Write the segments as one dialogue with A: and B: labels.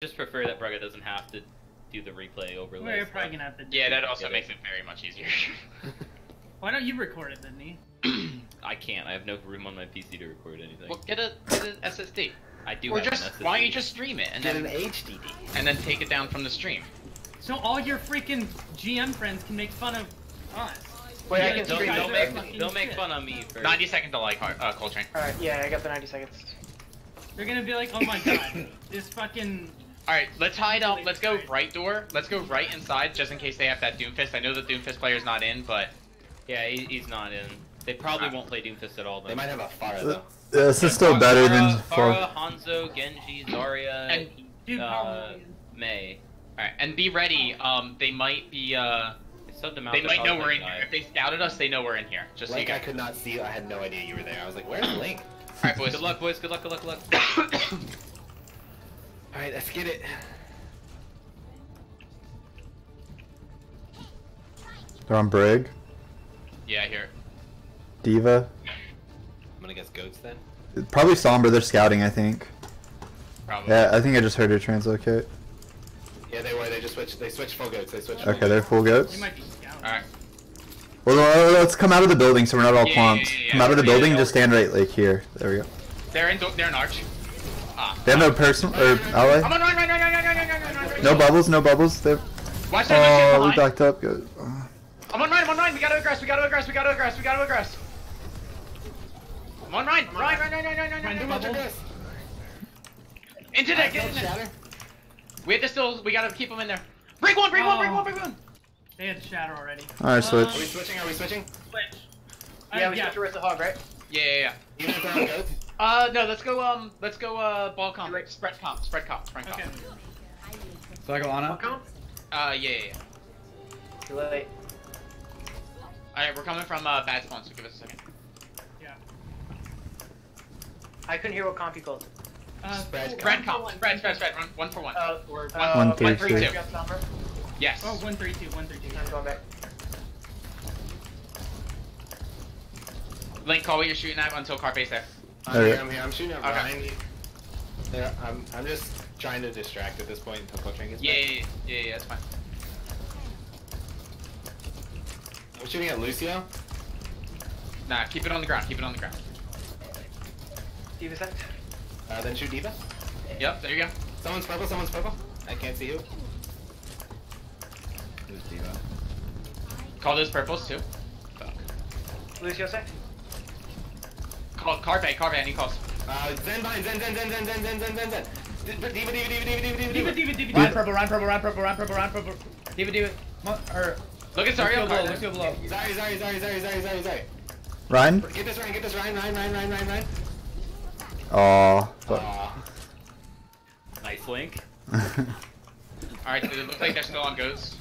A: just prefer that Braga doesn't have to do the replay overlay.
B: Well, you're
A: stuff.
B: probably gonna have to. Do
C: Yeah, that also
A: Get it.
C: makes it very much easier.
B: Why don't you record it then, Nee?
A: I can't. I have no room on my PC to record anything.
C: well, get a get an SSD.
A: I do
C: Or
A: have
C: just
A: an SSD.
C: why don't you just stream it and
D: Get an HDD.
C: and then take it down from the stream?
B: So all your freaking GM friends can make fun of us.
E: Wait, I can
A: They'll,
B: you
E: stream
B: guys
A: they'll make
B: fucking
A: they'll make fun of me
C: 90 seconds to like uh, Coltrane.
E: Alright, yeah, I got the 90 seconds.
B: They're gonna be like, oh my god, this fucking.
C: All right, let's hide out. Let's go right door. Let's go right inside just in case they have that Doomfist. I know the Doomfist player's not in, but
A: Yeah, he, he's not in. They probably won't play Doomfist at all. Then.
D: They might have a fire though.
F: Yeah, this is still better than
A: Pharah,
F: for.
A: Hanzo, Genji, Zarya,
C: And-
A: uh,
B: probably.
A: May.
C: all right, and be ready. Um, they might be. Uh,
A: They subbed him out.
C: they might know we're in here. If they scouted us, they know we're in here. Just so you
D: Link, I could not see you. I had no idea you were there. I was like, where's Link?
C: All right, boys.
A: Good luck, boys. Good luck. Good luck. Good luck.
D: Alright, let's get it.
F: They're on Brig,
C: Yeah, I here.
F: Diva.
D: I'm gonna guess goats then.
F: Probably Sombra. They're scouting, I think.
C: Probably.
F: Yeah, I think I just heard her translocate.
D: Yeah, they were. They just switched. They switched full goats. They switched. full
F: Okay, they're
D: goats.
F: full goats.
B: They might be scouting.
C: All right.
F: Well, let's come out of the building so we're not all
C: Yeah,
F: clumped.
C: yeah, yeah,
F: Come out of the
C: yeah,
F: building,
C: yeah.
F: just stand right like here. There we go.
C: They're in. They're in arch. Ah.
F: They have no person or
C: Come
F: ally.
C: on, run, run, run, run, run, run, run, run, run, run.
F: No bubbles, no bubbles. They're...
C: Watch that. watch
F: Oh, we
C: that behind.
F: backed up. Good.
C: I'm on Ryan, I'm on Ryan, we gotta aggress, we gotta aggress, we gotta aggress, we gotta aggress. I'm on Ryan, Ryan, Ryan, Ryan, Ryan, Ryan, Ryan,
B: Ryan,
C: Ryan,
B: do
C: Ryan,
B: bubble.
C: Into that, get in there.
D: Shatter.
C: We have to still, we gotta keep them in there. Break one, break one, break
B: Oh.
C: one, break one.
B: They had shatter already.
F: Alright,
D: Are we
F: switch.
D: switching? Are we switching?
B: Switch.
E: Yeah,
B: Uh,
E: we
B: yeah.
E: switched to Wrist the Hog, right?
C: Yeah, yeah, yeah.
D: Even if they're on.
C: Uh, no, let's go, um, let's go, uh, ball comp,
E: Right.
C: spread comp, spread comp, spread comp.
B: Okay.
G: So I go on
E: What count?
C: Uh, yeah, yeah, yeah.
E: Too late.
C: Alright, we're coming from, uh, bad spawn, so give us a second.
B: Yeah.
E: I couldn't hear what comp you called.
B: Uh,
D: Spread
B: four-
C: Spread comp,
B: one,
C: spread, spread, spread, run, one for one.
E: Uh,
C: Or
E: uh,
C: one,
F: One,
C: one,
F: three,
C: three,
F: two.
C: two.
E: Got the number?
C: Yes.
B: Oh, one three two, one three two.
E: I'm going back.
C: Link, call what you're shooting at until Carpe's there.
D: I'm
F: Okay.
D: here. I'm here. I'm shooting at
C: Okay.
D: Ryan. Yeah, I'm. I'm just trying to distract at this point until Coltrane gets
C: Yeah,
D: back.
C: yeah, yeah, yeah, yeah, that's fine.
D: I'm shooting at Lucio.
C: Nah, keep it on the ground, keep it on the ground.
E: Diva sent.
D: Uh, then shoot Diva.
C: Yep, there you go.
D: Someone's purple. Someone's purple. I can't see you. Who's Diva?
C: Call those purples too. Fuck.
E: Lucio sent.
C: Call Carpe, Carpe, any calls.
D: Uh, Zen behind. Zen. Zen. Zen. Zen. Zen. Zen. Zen. Zen. Zen. Diva. Diva. Diva. Diva. Diva. Diva.
B: Diva,
D: Diva.
B: diva, diva,
G: Ryan
B: diva.
G: purple, Ryan purple, Ryan purple, Ryan purple, Ryan purple. Diva, diva. Mo- Or,
C: Look at
G: Lucio
C: Zarya.
G: below,
C: Carpe.
G: Lucio below.
D: Zarya. Zarya. Zarya. Zarya. Zarya. Zarya. Zarya.
F: Ryan?
D: Get this Ryan. Get this Ryan. Ryan. Ryan. Ryan. Ryan. Ryan.
F: Aw. Fuck.
D: Aw.
A: nice link.
C: Alright, so it looks like they're still on goats.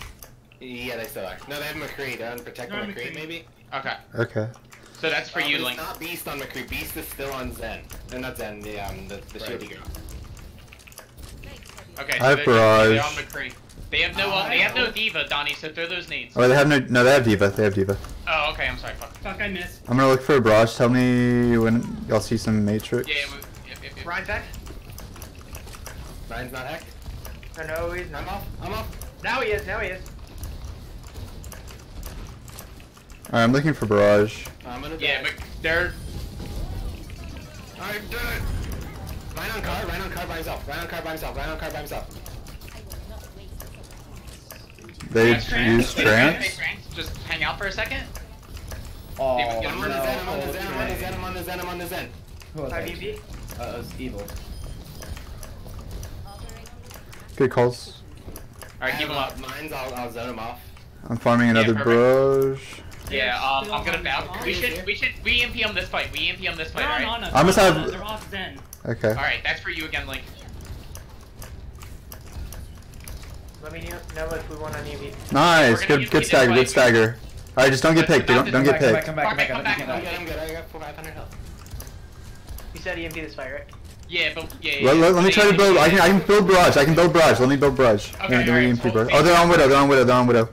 D: Yeah, they still are. No, they have McCree. They're on Protect
B: They're on
D: McCree,
B: McCree.
D: maybe.
C: Okay,
F: okay.
C: So that's for
D: Um,
C: you,
D: it's
C: Link.
D: not Beast on McCree. Beast is still on Zen. No, not Zen. The um, the, the
C: Right.
D: shieldy girl.
C: Okay,
F: I
C: so
F: have
C: they're,
F: barrage.
C: they're on McCree. They have no, uh, they have no diva, Donnie. So throw those nades.
F: Oh, they have no. No, they have Diva. They have Diva.
C: Oh, okay. I'm sorry. Fuck.
B: Fuck, I missed.
F: I'm gonna look for a barrage. Tell me when y'all see some Matrix.
C: Yeah, yeah, we- yep, yep, yep.
E: Ryan's back.
D: Ryan's not hacked.
E: Oh, no, he's
D: I'm
E: not.
D: off. I'm off.
E: Now he is. Now he is.
F: Alright, I'm looking for barrage.
D: I'm gonna.
C: Yeah,
D: die.
C: but they're.
D: I'm dead. Ryan on car. Ryan on car by himself. Ryan on car by himself. Ryan on car by himself.
F: They
C: Yeah,
F: use
C: Hey,
F: trance.
C: Hey, trans. Just hang out for a second.
G: Oh,
C: David,
G: no.
D: I'm on the Zen. I'm on the Zen. I'm on the. Zen. I'm on the Zen. I'm on the Zen.
G: Who was
E: Five
G: that? Uh, it was evil.
F: Good calls.
C: Alright, keep
D: have,
C: them up.
D: Mines. I'll, I'll zone him off.
F: I'm farming another
C: perfect.
F: barrage.
C: Yeah, um, I'm gonna
B: on
C: bounce. We should, we should, we EMP on this fight. We EMP on this fight,
B: They're on
C: alright?
F: I must
B: they're on
F: have-
B: They're off Zen.
F: Okay.
C: Alright, that's for you again, Link.
E: Let me know know if we want on EV.
F: Nice. Good. Good stagger. Good stagger. Alright, just don't get picked. Don't, don't get picked.
G: come back, come back,
C: Come
G: come
C: back,
G: back,
D: I'm good. I'm good. I got 500 health.
E: You said EMP this fight, right?
C: Yeah, but yeah. yeah,
F: Let, let, let me try to build. I can. I can build barrage. I can build barrage. Let me build barrage.
C: Okay,
F: Then- then we
C: alright,
F: EMP
C: so
F: barrage. Oh, they're on widow. They're on widow. They're on widow.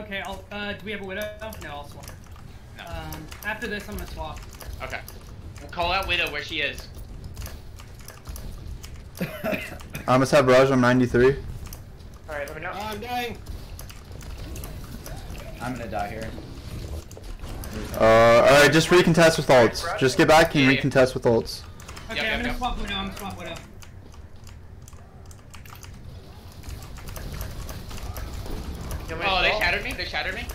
B: Okay, I'll, uh, do we have a widow? No, I'll swap.
C: No.
B: Um, after this, I'm gonna swap.
C: Okay. We'll call out Widow where she is.
F: I must have Barrage on 93.
E: Alright, let me know.
D: Oh, I'm dying.
G: I'm gonna die here.
F: Uh, alright, just recontest with ults. Just get back and
A: Yeah, yeah.
F: recontest with ults.
B: Okay,
A: Yep,
B: I'm
A: yep,
B: gonna
A: yep.
B: swap Widow. I'm gonna swap Widow.
E: You want me to
C: Oh, they
E: stall?
C: shattered me. They shattered me.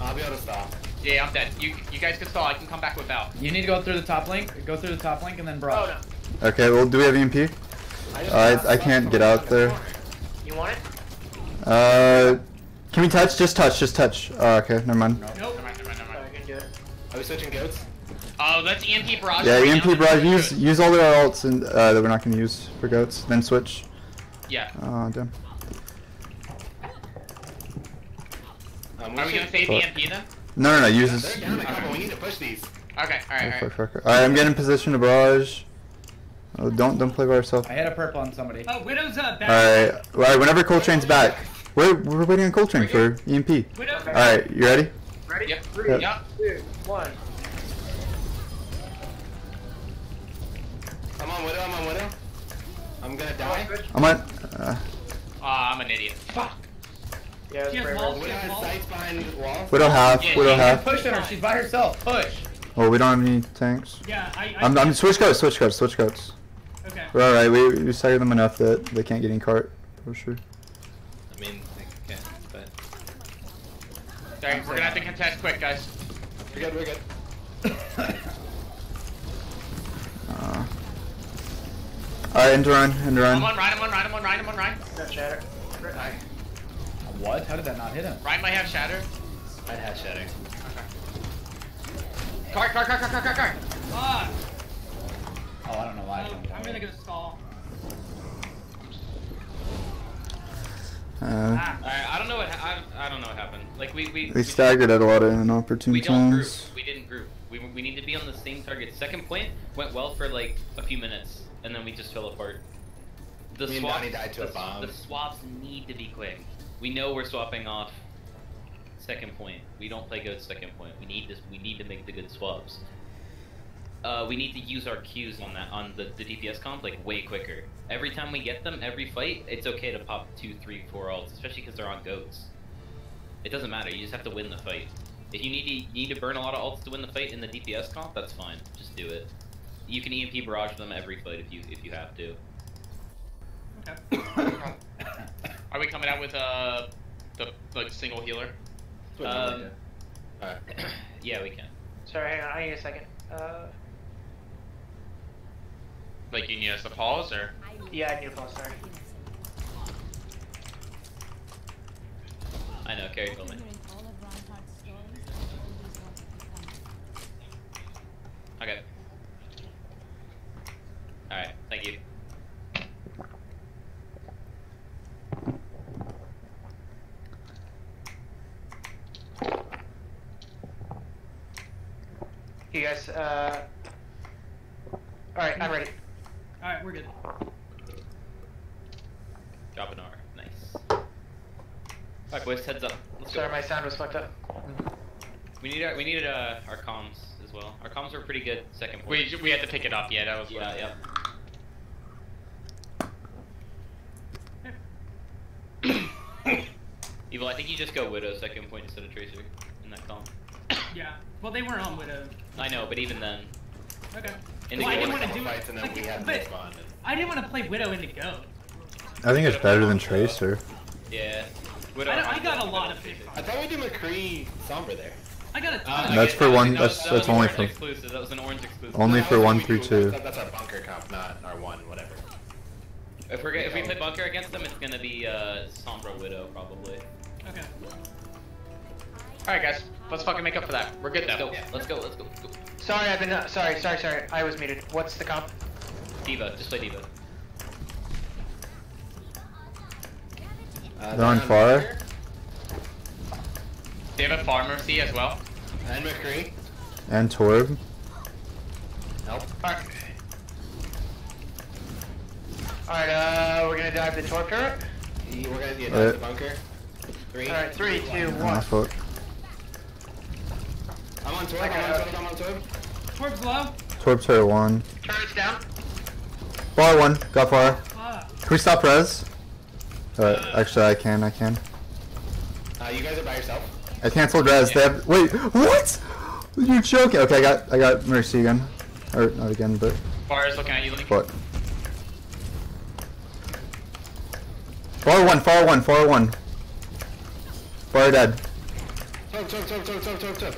D: I'll be able to stop.
C: Yeah, I'm dead. You you guys can stall. I can come back with Val.
G: You need to go through the top link. Go through the top link and then
E: Oh
G: bro.
E: no.
F: Okay, well, do we have EMP?
D: I, just
F: I- I can't get out there.
E: You want it?
F: Uh, can we touch? Just touch, just touch. Oh, okay, never mind.
B: Nope.
C: Never mind, never mind, never
E: Sorry, I can do it.
D: Are we switching goats?
C: Oh, let's EMP barrage.
F: Yeah,
C: right
F: EMP
C: then
F: barrage. Use use all their ults and uh, that we're not gonna use for goats. Then switch.
C: Yeah.
F: Oh damn.
D: Um,
C: Are we gonna save
F: Fuck.
C: EMP then?
F: No, no, no. Use
D: They're
F: this.
D: down a couple. We need to push these.
C: Okay. All right.
F: Oh,
C: All
F: fuck,
C: right.
F: fuck, fuck. Alright, I'm getting position to barrage. Oh, don't don't play by yourself.
G: I hit a purple on somebody.
B: Oh, Widow's uh, back.
F: Alright, alright. Whenever Coltrane's back, we're we're waiting on Coltrane for EMP.
B: Widow.
E: Okay.
F: Alright, you ready?
E: Ready?
C: Yep.
E: Three,
C: Yep.
E: two, one.
D: I'm on widow. I'm on widow. I'm gonna die.
F: I'm on. Uh,
C: Ah, I'm an idiot. Fuck.
E: Yeah, it's
B: She has
E: pretty
B: walls.
E: right.
D: Widow has sights behind walls.
F: Widow half.
C: Yeah,
F: Widow
C: yeah,
F: half.
G: Push on her. She's by herself. Push.
F: Oh, we don't have any tanks.
B: Yeah, I. I
F: I'm I'm switch goats. Switch goats. Switch goats.
B: Okay.
F: We're alright. We we staggered them enough that they can't get in cart for sure.
D: I mean, I can't, but
C: Sorry, we're gonna have to contest quick, guys.
D: we're good. We're good.
F: Uh, alright, end run. End
C: I'm on Ryan. I'm on Ryan. I'm on Ryan. I'm on Ryan.
E: Got shatter.
G: What? How did that not hit him?
C: Ryan might have shatter.
D: I had shatter.
C: Cart, cart, cart, cart, cart, cart, cart.
B: Fuck.
G: Oh, I don't know why. I jumped
B: I'm gonna
G: way.
B: a stall.
F: Uh,
B: Ah.
A: Alright, I don't know what I, I don't know what happened. Like we we
F: we staggered at a lot of inopportune
A: we don't group.
F: times.
A: We didn't group. We we need to be on the same target. Second point went well for like a few minutes, and then we just fell apart. The
D: Me
A: swaps,
D: died to a
A: the,
D: bomb.
A: the swaps need to be quick. We know we're swapping off second point. We don't play good second point. We need this. We need to make the good swaps. Uh, we need to use our Qs on that on the, the DPS comp like way quicker. Every time we get them, every fight, it's okay to pop two, three, four ults, especially because they're on goats. It doesn't matter. You just have to win the fight. If you need to, you need to burn a lot of ults to win the fight in the DPS comp, that's fine. Just do it. You can EMP barrage them every fight if you if you have to.
B: Okay.
C: Are we coming out with uh the like single healer?
D: That's what we
A: Um,
D: need. Alright.
A: yeah, we can.
E: Sorry, hang on. I need a second. Uh,
C: Like you need us to pause or?
E: yeah, I need a pause. Sorry.
A: I know. Carry told me. Okay. All right. Thank you.
E: You guys. Uh. All right, I'm ready.
B: All right, we're good.
A: Drop an R. Nice. All right, boys. Heads up. Let's
E: Sorry,
A: go.
E: my sound was fucked up.
A: We need our, we needed uh, our comms as well. Our comms were pretty good. Second point.
C: We we had to pick it up. Yeah, that was.
A: Yeah. Yep. Evil, I think you just go Widow second point instead of Tracer in that comp.
B: Yeah. Well, they weren't on Widow.
A: I know, but even then,
B: Okay.
A: in
B: Well, I didn't wanna do
D: fights and then
B: like,
D: we had
B: but.
D: And...
B: I didn't want to play Widow into Go.
F: I think it's better than Tracer.
A: Yeah. Widow
B: I, don't- I got a lot of
A: Tracer.
D: I thought we did McCree Sombra there.
B: I got a
A: Uh,
B: ton
A: I
B: of
F: That's for
A: that
F: one- that's-
A: that
F: that's only for-
A: exclusive. That was an orange exclusive.
F: Only for one through two.
D: That's, that's our bunker comp, not our one, whatever.
A: If we if we play bunker against them, it's gonna be uh, Sombra Widow probably.
B: Okay.
C: All right, guys. Let's fucking make up for that. We're good
A: Let's
C: though.
A: go. Let's go. Let's go. Let's go.
E: Sorry, I've been. Uh, sorry, sorry, sorry. I was muted. What's the comp?
A: Diva. Just play Diva.
D: Uh,
F: They're on
D: down
F: fire?
D: bunker.
C: They have a pharmacy as well.
D: And McCree.
F: And Torb.
D: Help.
E: All right. All right. Uh, we're gonna dive the Torb turret.
D: We're gonna get
F: Uh,
D: uh, the bunker. Three.
E: All right, three, two, one.
F: fuck.
D: I'm on Torb.
E: I
D: I'm on
E: it.
D: Torb. I'm on Torb.
B: Torb's low.
F: Torb turret one.
E: Turret's down.
F: Far one. Got far.
B: Can
F: we stop res? Uh, actually, I can. I can.
D: Uh, you guys are by yourself.
F: I canceled res. They have. Wait. What? You're joking. Okay, I got. I got mercy again. Or not again, but
C: Bar is looking at you, Link.
F: what? Far one. Far one. Far one. Far dead.
D: Choke, choke, choke, choke, choke, choke, choke.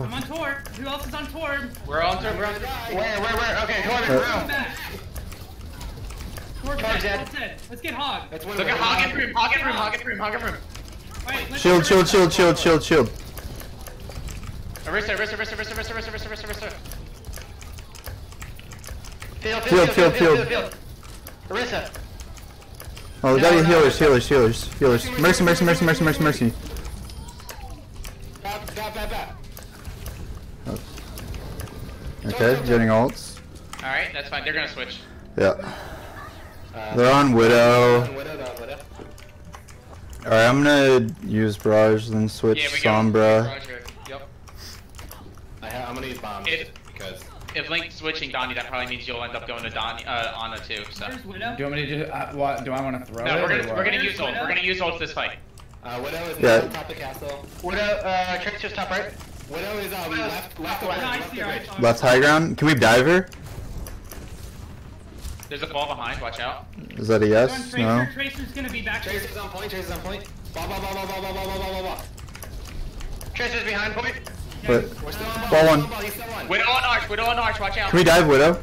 B: I'm on tour. Who else is on tour?
C: We're on turn. We're on
E: Where, where, where? Okay, Corbin,
B: Come
E: room.
B: back. Tour
E: Charge dead.
B: Let's get hog.
D: That's one
C: Look at Hog in room. Hog in room. Hog in room. Hog in room.
B: Alright, let's
F: Shield.
B: get
F: Shield.
B: rid
F: Shield.
B: of
F: Shield.
B: that.
F: Shield. Shield.
C: Arista, Arista, Arista, Arista, Arista, Arista, Arista, Arista, Arista.
E: Field,
F: Field,
E: field, field,
F: field.
E: Arissa.
F: Oh, we got
E: No,
F: you healers. Healers. Healers. Healers. Mercy. Mercy. Mercy. Mercy. Mercy. Mercy.
D: Bap, bap, bap, bap.
F: Okay, getting ults.
C: Alright, that's fine. They're gonna switch.
F: Yeah.
D: Uh,
F: They're on Widow.
D: Widow, no, Widow.
F: Alright, I'm gonna use Barrage, then switch
C: Yeah, we go.
F: Sombra.
C: Yep.
D: I ha- I'm gonna use bombs
C: It-
D: because
C: If Link's switching Donnie, that probably means you'll end up going to Donnie, uh, Ana too. So.
B: Where's Widow?
G: Do you want me to do? Uh, what? Do I want to throw
C: No,
G: it?
C: we're gonna we're gonna use ult. We're gonna use ult this fight.
D: uh, Widow is
F: Yeah.
D: on top of castle.
E: Widow, uh, Tracer's top right.
D: Widow is uh, left, left,
B: No,
D: left,
B: I
D: left,
B: see
D: left.
F: Left high ground. Can we dive her?
C: There's a ball behind. Watch out.
F: Is that a yes?
B: Tracer.
F: No?
B: Tracer's gonna be back.
D: Tracer's on point. Tracer's on point. Ball, ball, ball, ball, ball, ball, ball, ball, ball, ball, ball.
E: Tracer's behind point.
F: But
D: We're still on ball.
F: Ball
D: we're
F: one.
D: still on ball, He's still on.
C: Widow on arch. Widow on arch. Watch out.
F: can we dive Widow?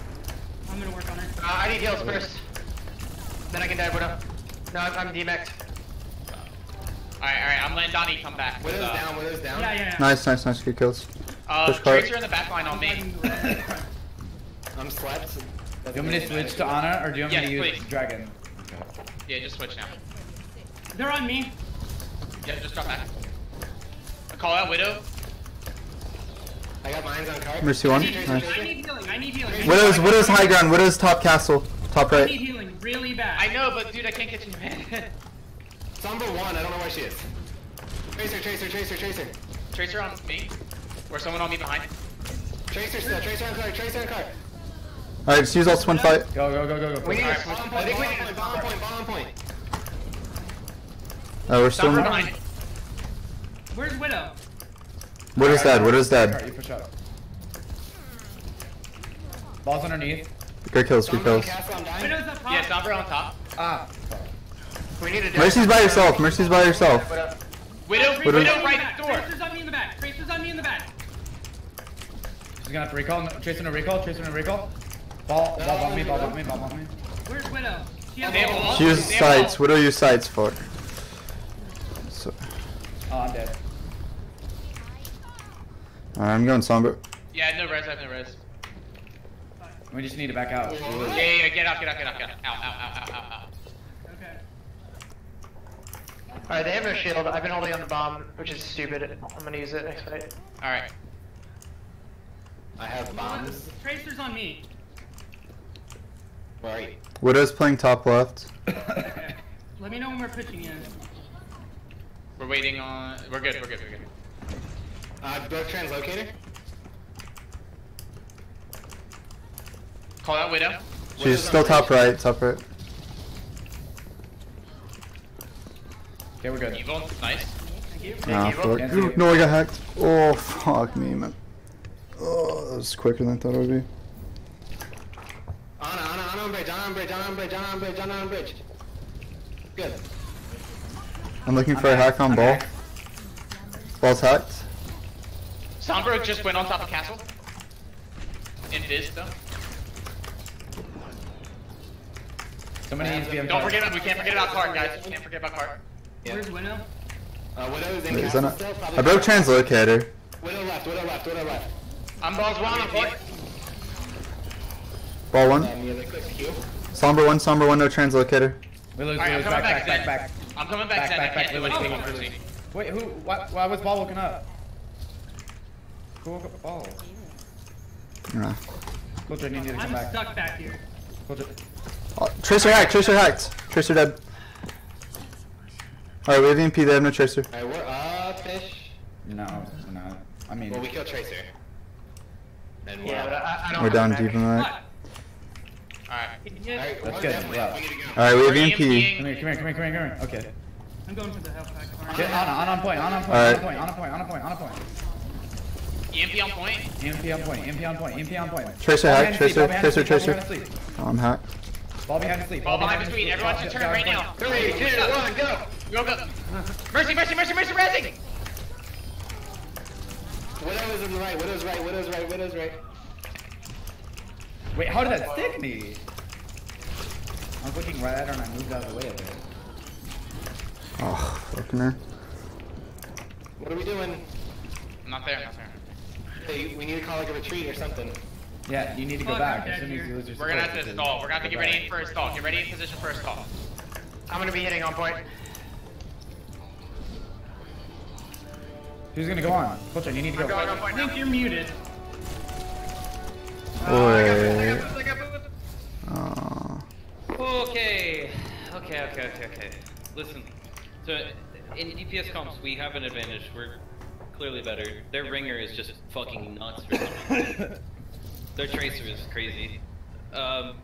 B: I'm gonna work on her.
E: Uh, I need heals first. Then I can dive Widow. No, I'm, I'm DMX.
C: Alright, alright. I'm letting Donnie come back. with,
D: Widow's
C: uh,
D: down. Widow's down.
B: Yeah, yeah. yeah.
F: Nice, nice, nice. Good kills.
C: Uh,
F: Push cart.
C: Tracer in the back line on me.
D: I'm slept.
G: Do you want me to switch to Ana or do you want me
C: Yes,
G: to use
C: please.
G: Dragon?
C: Yeah, just switch now.
B: They're on me.
C: Yeah, just drop back. I Call out Widow.
D: I got mines on cart.
F: Mercy
B: I
F: one.
B: need,
F: Nice.
B: I need healing. I need healing.
F: Widow's, Widow's high ground. Widow's top castle. Top right.
B: I need
F: right.
B: healing really bad.
C: I know, but dude, I can't get you, man.
D: Sombra one, I don't know where she is. Tracer, Tracer, Tracer, Tracer.
C: Tracer on me? Or someone on me behind?
D: Tracer still, Tracer on car, Tracer on car.
F: Alright, just use all twin fight.
G: Go, go, go, go, go.
E: We need
D: right,
E: bomb,
D: point,
E: bomb
D: point, bomb point, bomb point.
F: Oh, we're still
C: behind.
B: Where's Widow?
F: What is that?
G: What
F: is that?
G: You push out. Ball's underneath.
F: Good kills, good kills.
C: Yeah, Sombra on top.
G: Ah.
E: We need to do
F: Mercy's by yourself. Mercy's by yourself.
E: Widow.
C: Widow,
B: Tracer's
C: Widow,
B: on me in the
C: right
B: back.
C: door.
B: Tracer's on me in the back. Tracer's on me in the back.
G: She's gonna have to recall. No, Tracer no recall. Tracer no recall. Ball, ball bump me, ball bump me, ball bump me.
B: Where's Widow? She has
C: They have
B: ult.
C: a wall.
F: She uses
C: They have
F: sights. Widow use sights for. So,
G: Oh, I'm dead.
F: alright, I'm going Sombra.
C: Yeah, no res, I have no res.
G: We just need to back out.
C: Yeah, yeah, yeah, get out, get out, get out, get out. Out, out, out, out, out, out.
B: Okay.
E: Alright, they have no shield. I've been holding on the bomb, which is stupid. I'm gonna use it next fight.
C: Alright.
D: I have bombs.
B: Tracer's on me.
D: Where are you?
F: Widow's playing top left.
B: Let me know when we're pitching in.
C: We're waiting on. We're good, we're good, we're good.
D: Uh, broke translocator.
C: Call out Widow.
F: She's still top right. Top right.
G: Okay, we're good.
C: Evil, nice.
B: Thank you.
F: Ah, fuck. No, I got hacked. Oh, fuck me, man. Oh, that was quicker than I thought it would be.
D: Ana, Ana, Ana on bridge. Ana on bridge. Ana on bridge. Ana on bridge. Ana on bridge. Good.
F: I'm looking for a hack on ball. Ball's hacked.
C: Sombra just went on top of castle. In Viz, though.
G: Somebody needs to be on
C: Don't
G: top.
C: forget, we can't forget about card, guys. We can't forget about card.
D: Yeah.
B: Where's Widow?
D: Uh, Widow is in
F: Wait, is
D: castle
F: that not?
D: still.
F: I broke translocator.
D: Widow left. Widow left. Widow left.
C: I'm balls one on point.
F: Ball one.
D: Um, yeah, they click Q.
F: Sombra one. Sombra one. No translocator.
G: We lose, we lose. Back,
C: back,
G: back, back, back.
C: I'm coming back,
G: Back, back, back,
C: do
G: back, back,
C: on
G: back.
C: Mercy.
G: Wait, who? Why, why was ball woken up? Who woke up ball?
F: Nah.
G: Coulter, you need to come
B: I'm
G: back.
B: stuck back here.
G: Coulter.
F: Oh, tracer hacked. Tracer hacked. Tracer dead. Alright, we have EMP. They have no tracer.
D: Alright, we're up fish.
G: No, we're not. I mean,
D: Well, we killed Tracer. And we're
E: Yeah, but
D: up.
E: I, I don't
F: We're down
E: back.
F: deep in the
C: Alright.
D: Alright,
G: That's good, yeah.
D: we need to go.
F: Alright, we have
C: We're
F: EMP.
G: Come here, come here, come here, come here, come here. Okay.
B: I'm going for the health pack. Alright.
G: Get on, on, on point, on, on point,
F: Alright.
G: on point, on a point, on a point, on a point.
C: EMP on point.
G: EMP on point, EMP on point, EMP on point.
F: Tracer
G: Ball
F: hack,
G: behind the sleep,
F: tracer,
G: ball behind the
F: tracer,
G: sleep, ball
F: tracer.
G: behind the sleep.
F: Oh, I'm hack.
G: Ball behind the sleep.
C: Ball behind the screen. Everyone should turn right now.
E: Three, two, one, go.
C: Go, go. Mercy, mercy, mercy, mercy, resing.
D: Widow's on the right, Widow's right, Widow's right, Widow's right.
G: Wait, how did that stick me? I was looking right at her and I moved out of the way of it.
F: Oh, fucking her.
D: What are we doing?
C: Not there, not there.
D: Hey, we need to call like a retreat or something.
G: Yeah, you need to go back as soon as you lose your
C: We're gonna have
G: support,
C: to stall. We're gonna have to get ready for a stall. Get ready in position for a stall.
E: I'm gonna be hitting on point.
G: Who's gonna go on? Culture, you need to go.
E: going on point now.
B: Link, you're muted.
F: Wait. Oh.
A: Okay. Okay, okay, okay, okay. Listen. So, in DPS comps, we have an advantage. We're clearly better. Their ringer is just fucking nuts for some reason. Their tracer is crazy. Um,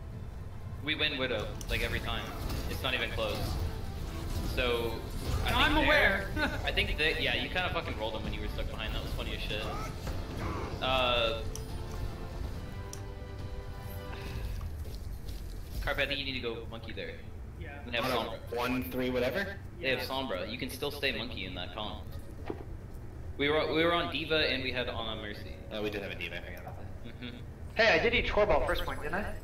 A: we win Widow, like every time. It's not even close. So, I think
B: I'm aware.
A: I think that, yeah, you kind of fucking rolled them when you were stuck behind. That was funny as shit. Uh, Carp, I think you need to go monkey there.
B: Yeah.
A: They have Sombra.
D: one, three, whatever.
A: They have Sombra. You can still stay monkey in that comp. We were we were on Diva and we had on Mercy.
D: Oh, we did have a diva. I forgot about that.
A: hmm
E: Hey, I did eat Chorball first point, didn't I?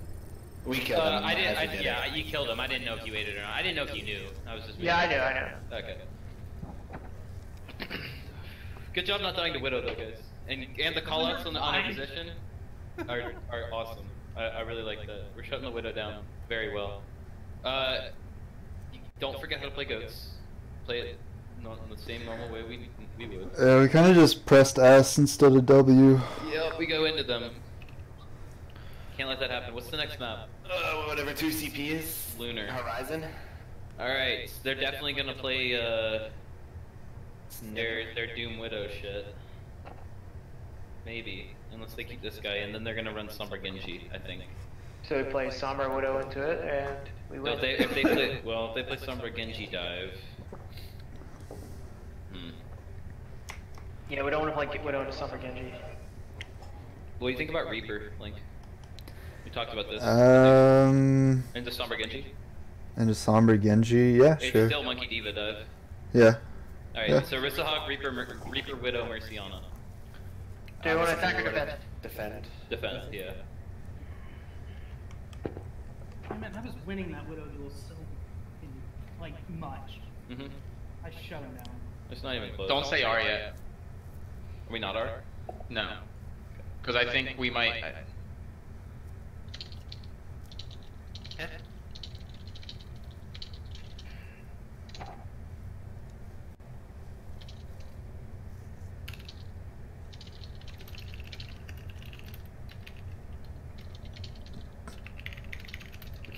D: We killed
A: Uh,
D: him.
A: I did.
D: as we
A: I,
D: did
A: yeah,
D: it.
A: you killed him. I didn't know if you ate it or not. I didn't know if you knew. I was just.
E: Yeah, I know, I know.
A: Okay. Good job not dying to Widow though, guys. And and the callouts on the on the position are are awesome. I, I really like that. We're shutting the Widow down very well. Uh, don't forget how to play goats. Play it not in the same normal way we we would.
F: Yeah, we kind of just pressed S instead of W.
A: Yep, we go into them. Can't let that happen. What's the next map?
D: Uh, whatever two CP is.
A: Lunar.
D: Horizon.
A: Alright, so they're definitely gonna play uh their their Doom Widow shit. Maybe. Unless they keep this guy and then they're gonna run Sombra Genji, I think.
E: So we play Sombra Widow into it, and we
A: No,
E: win.
A: if they if they play well if they play Sombra Genji dive. Hmm.
E: Yeah, we don't want to play Widow into Sombra Genji.
A: What do you think about Reaper, Link? We talked about this.
F: Um,
A: Into Sombra Genji?
F: and a Sombra Genji. Yeah,
A: It's
F: sure.
A: still Monkey Diva dive.
F: Yeah.
A: Alright,
F: Yeah.
A: so Rissa Hog, Reaper, Mer- Reaper, Widow, Merciana.
E: Do you want to attack or
D: we would've
E: defend?
D: Defend.
A: Defense, yeah.
B: Oh, man, I was winning that Widow duel so fucking, like much.
A: Mm-hmm.
B: I shut him down.
A: It's not even close.
C: Don't say R yet.
A: Are we not R?
C: No. Because I think we might.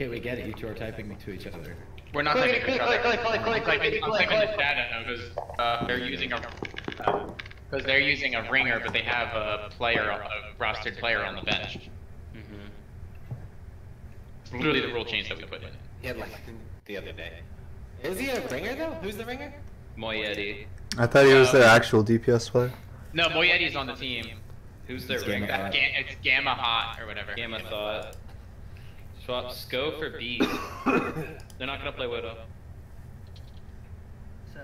G: Okay, we get it. You two are typing to each other.
C: We're not
E: Click,
C: typing each
E: click,
C: other.
E: click, click, click,
C: I'm typing, I'm
E: click,
C: typing the data because uh, they're using a because they're using a ringer, but they have a player, a rostered player on the bench.
A: Mm-hmm.
C: It's literally the rule change that we put in.
D: Yeah, like the other day. Is he a ringer though? Who's the ringer?
A: Moyeti.
F: I thought he was
C: Uh,
F: their actual DPS player.
C: No, Moyeti's on the team.
A: Who's their
G: It's Gamma
A: ringer?
G: Hot.
C: It's Gamma Hot or whatever.
A: Gamma Thought. Swap Sco for B. They're not gonna play Widow.
B: So.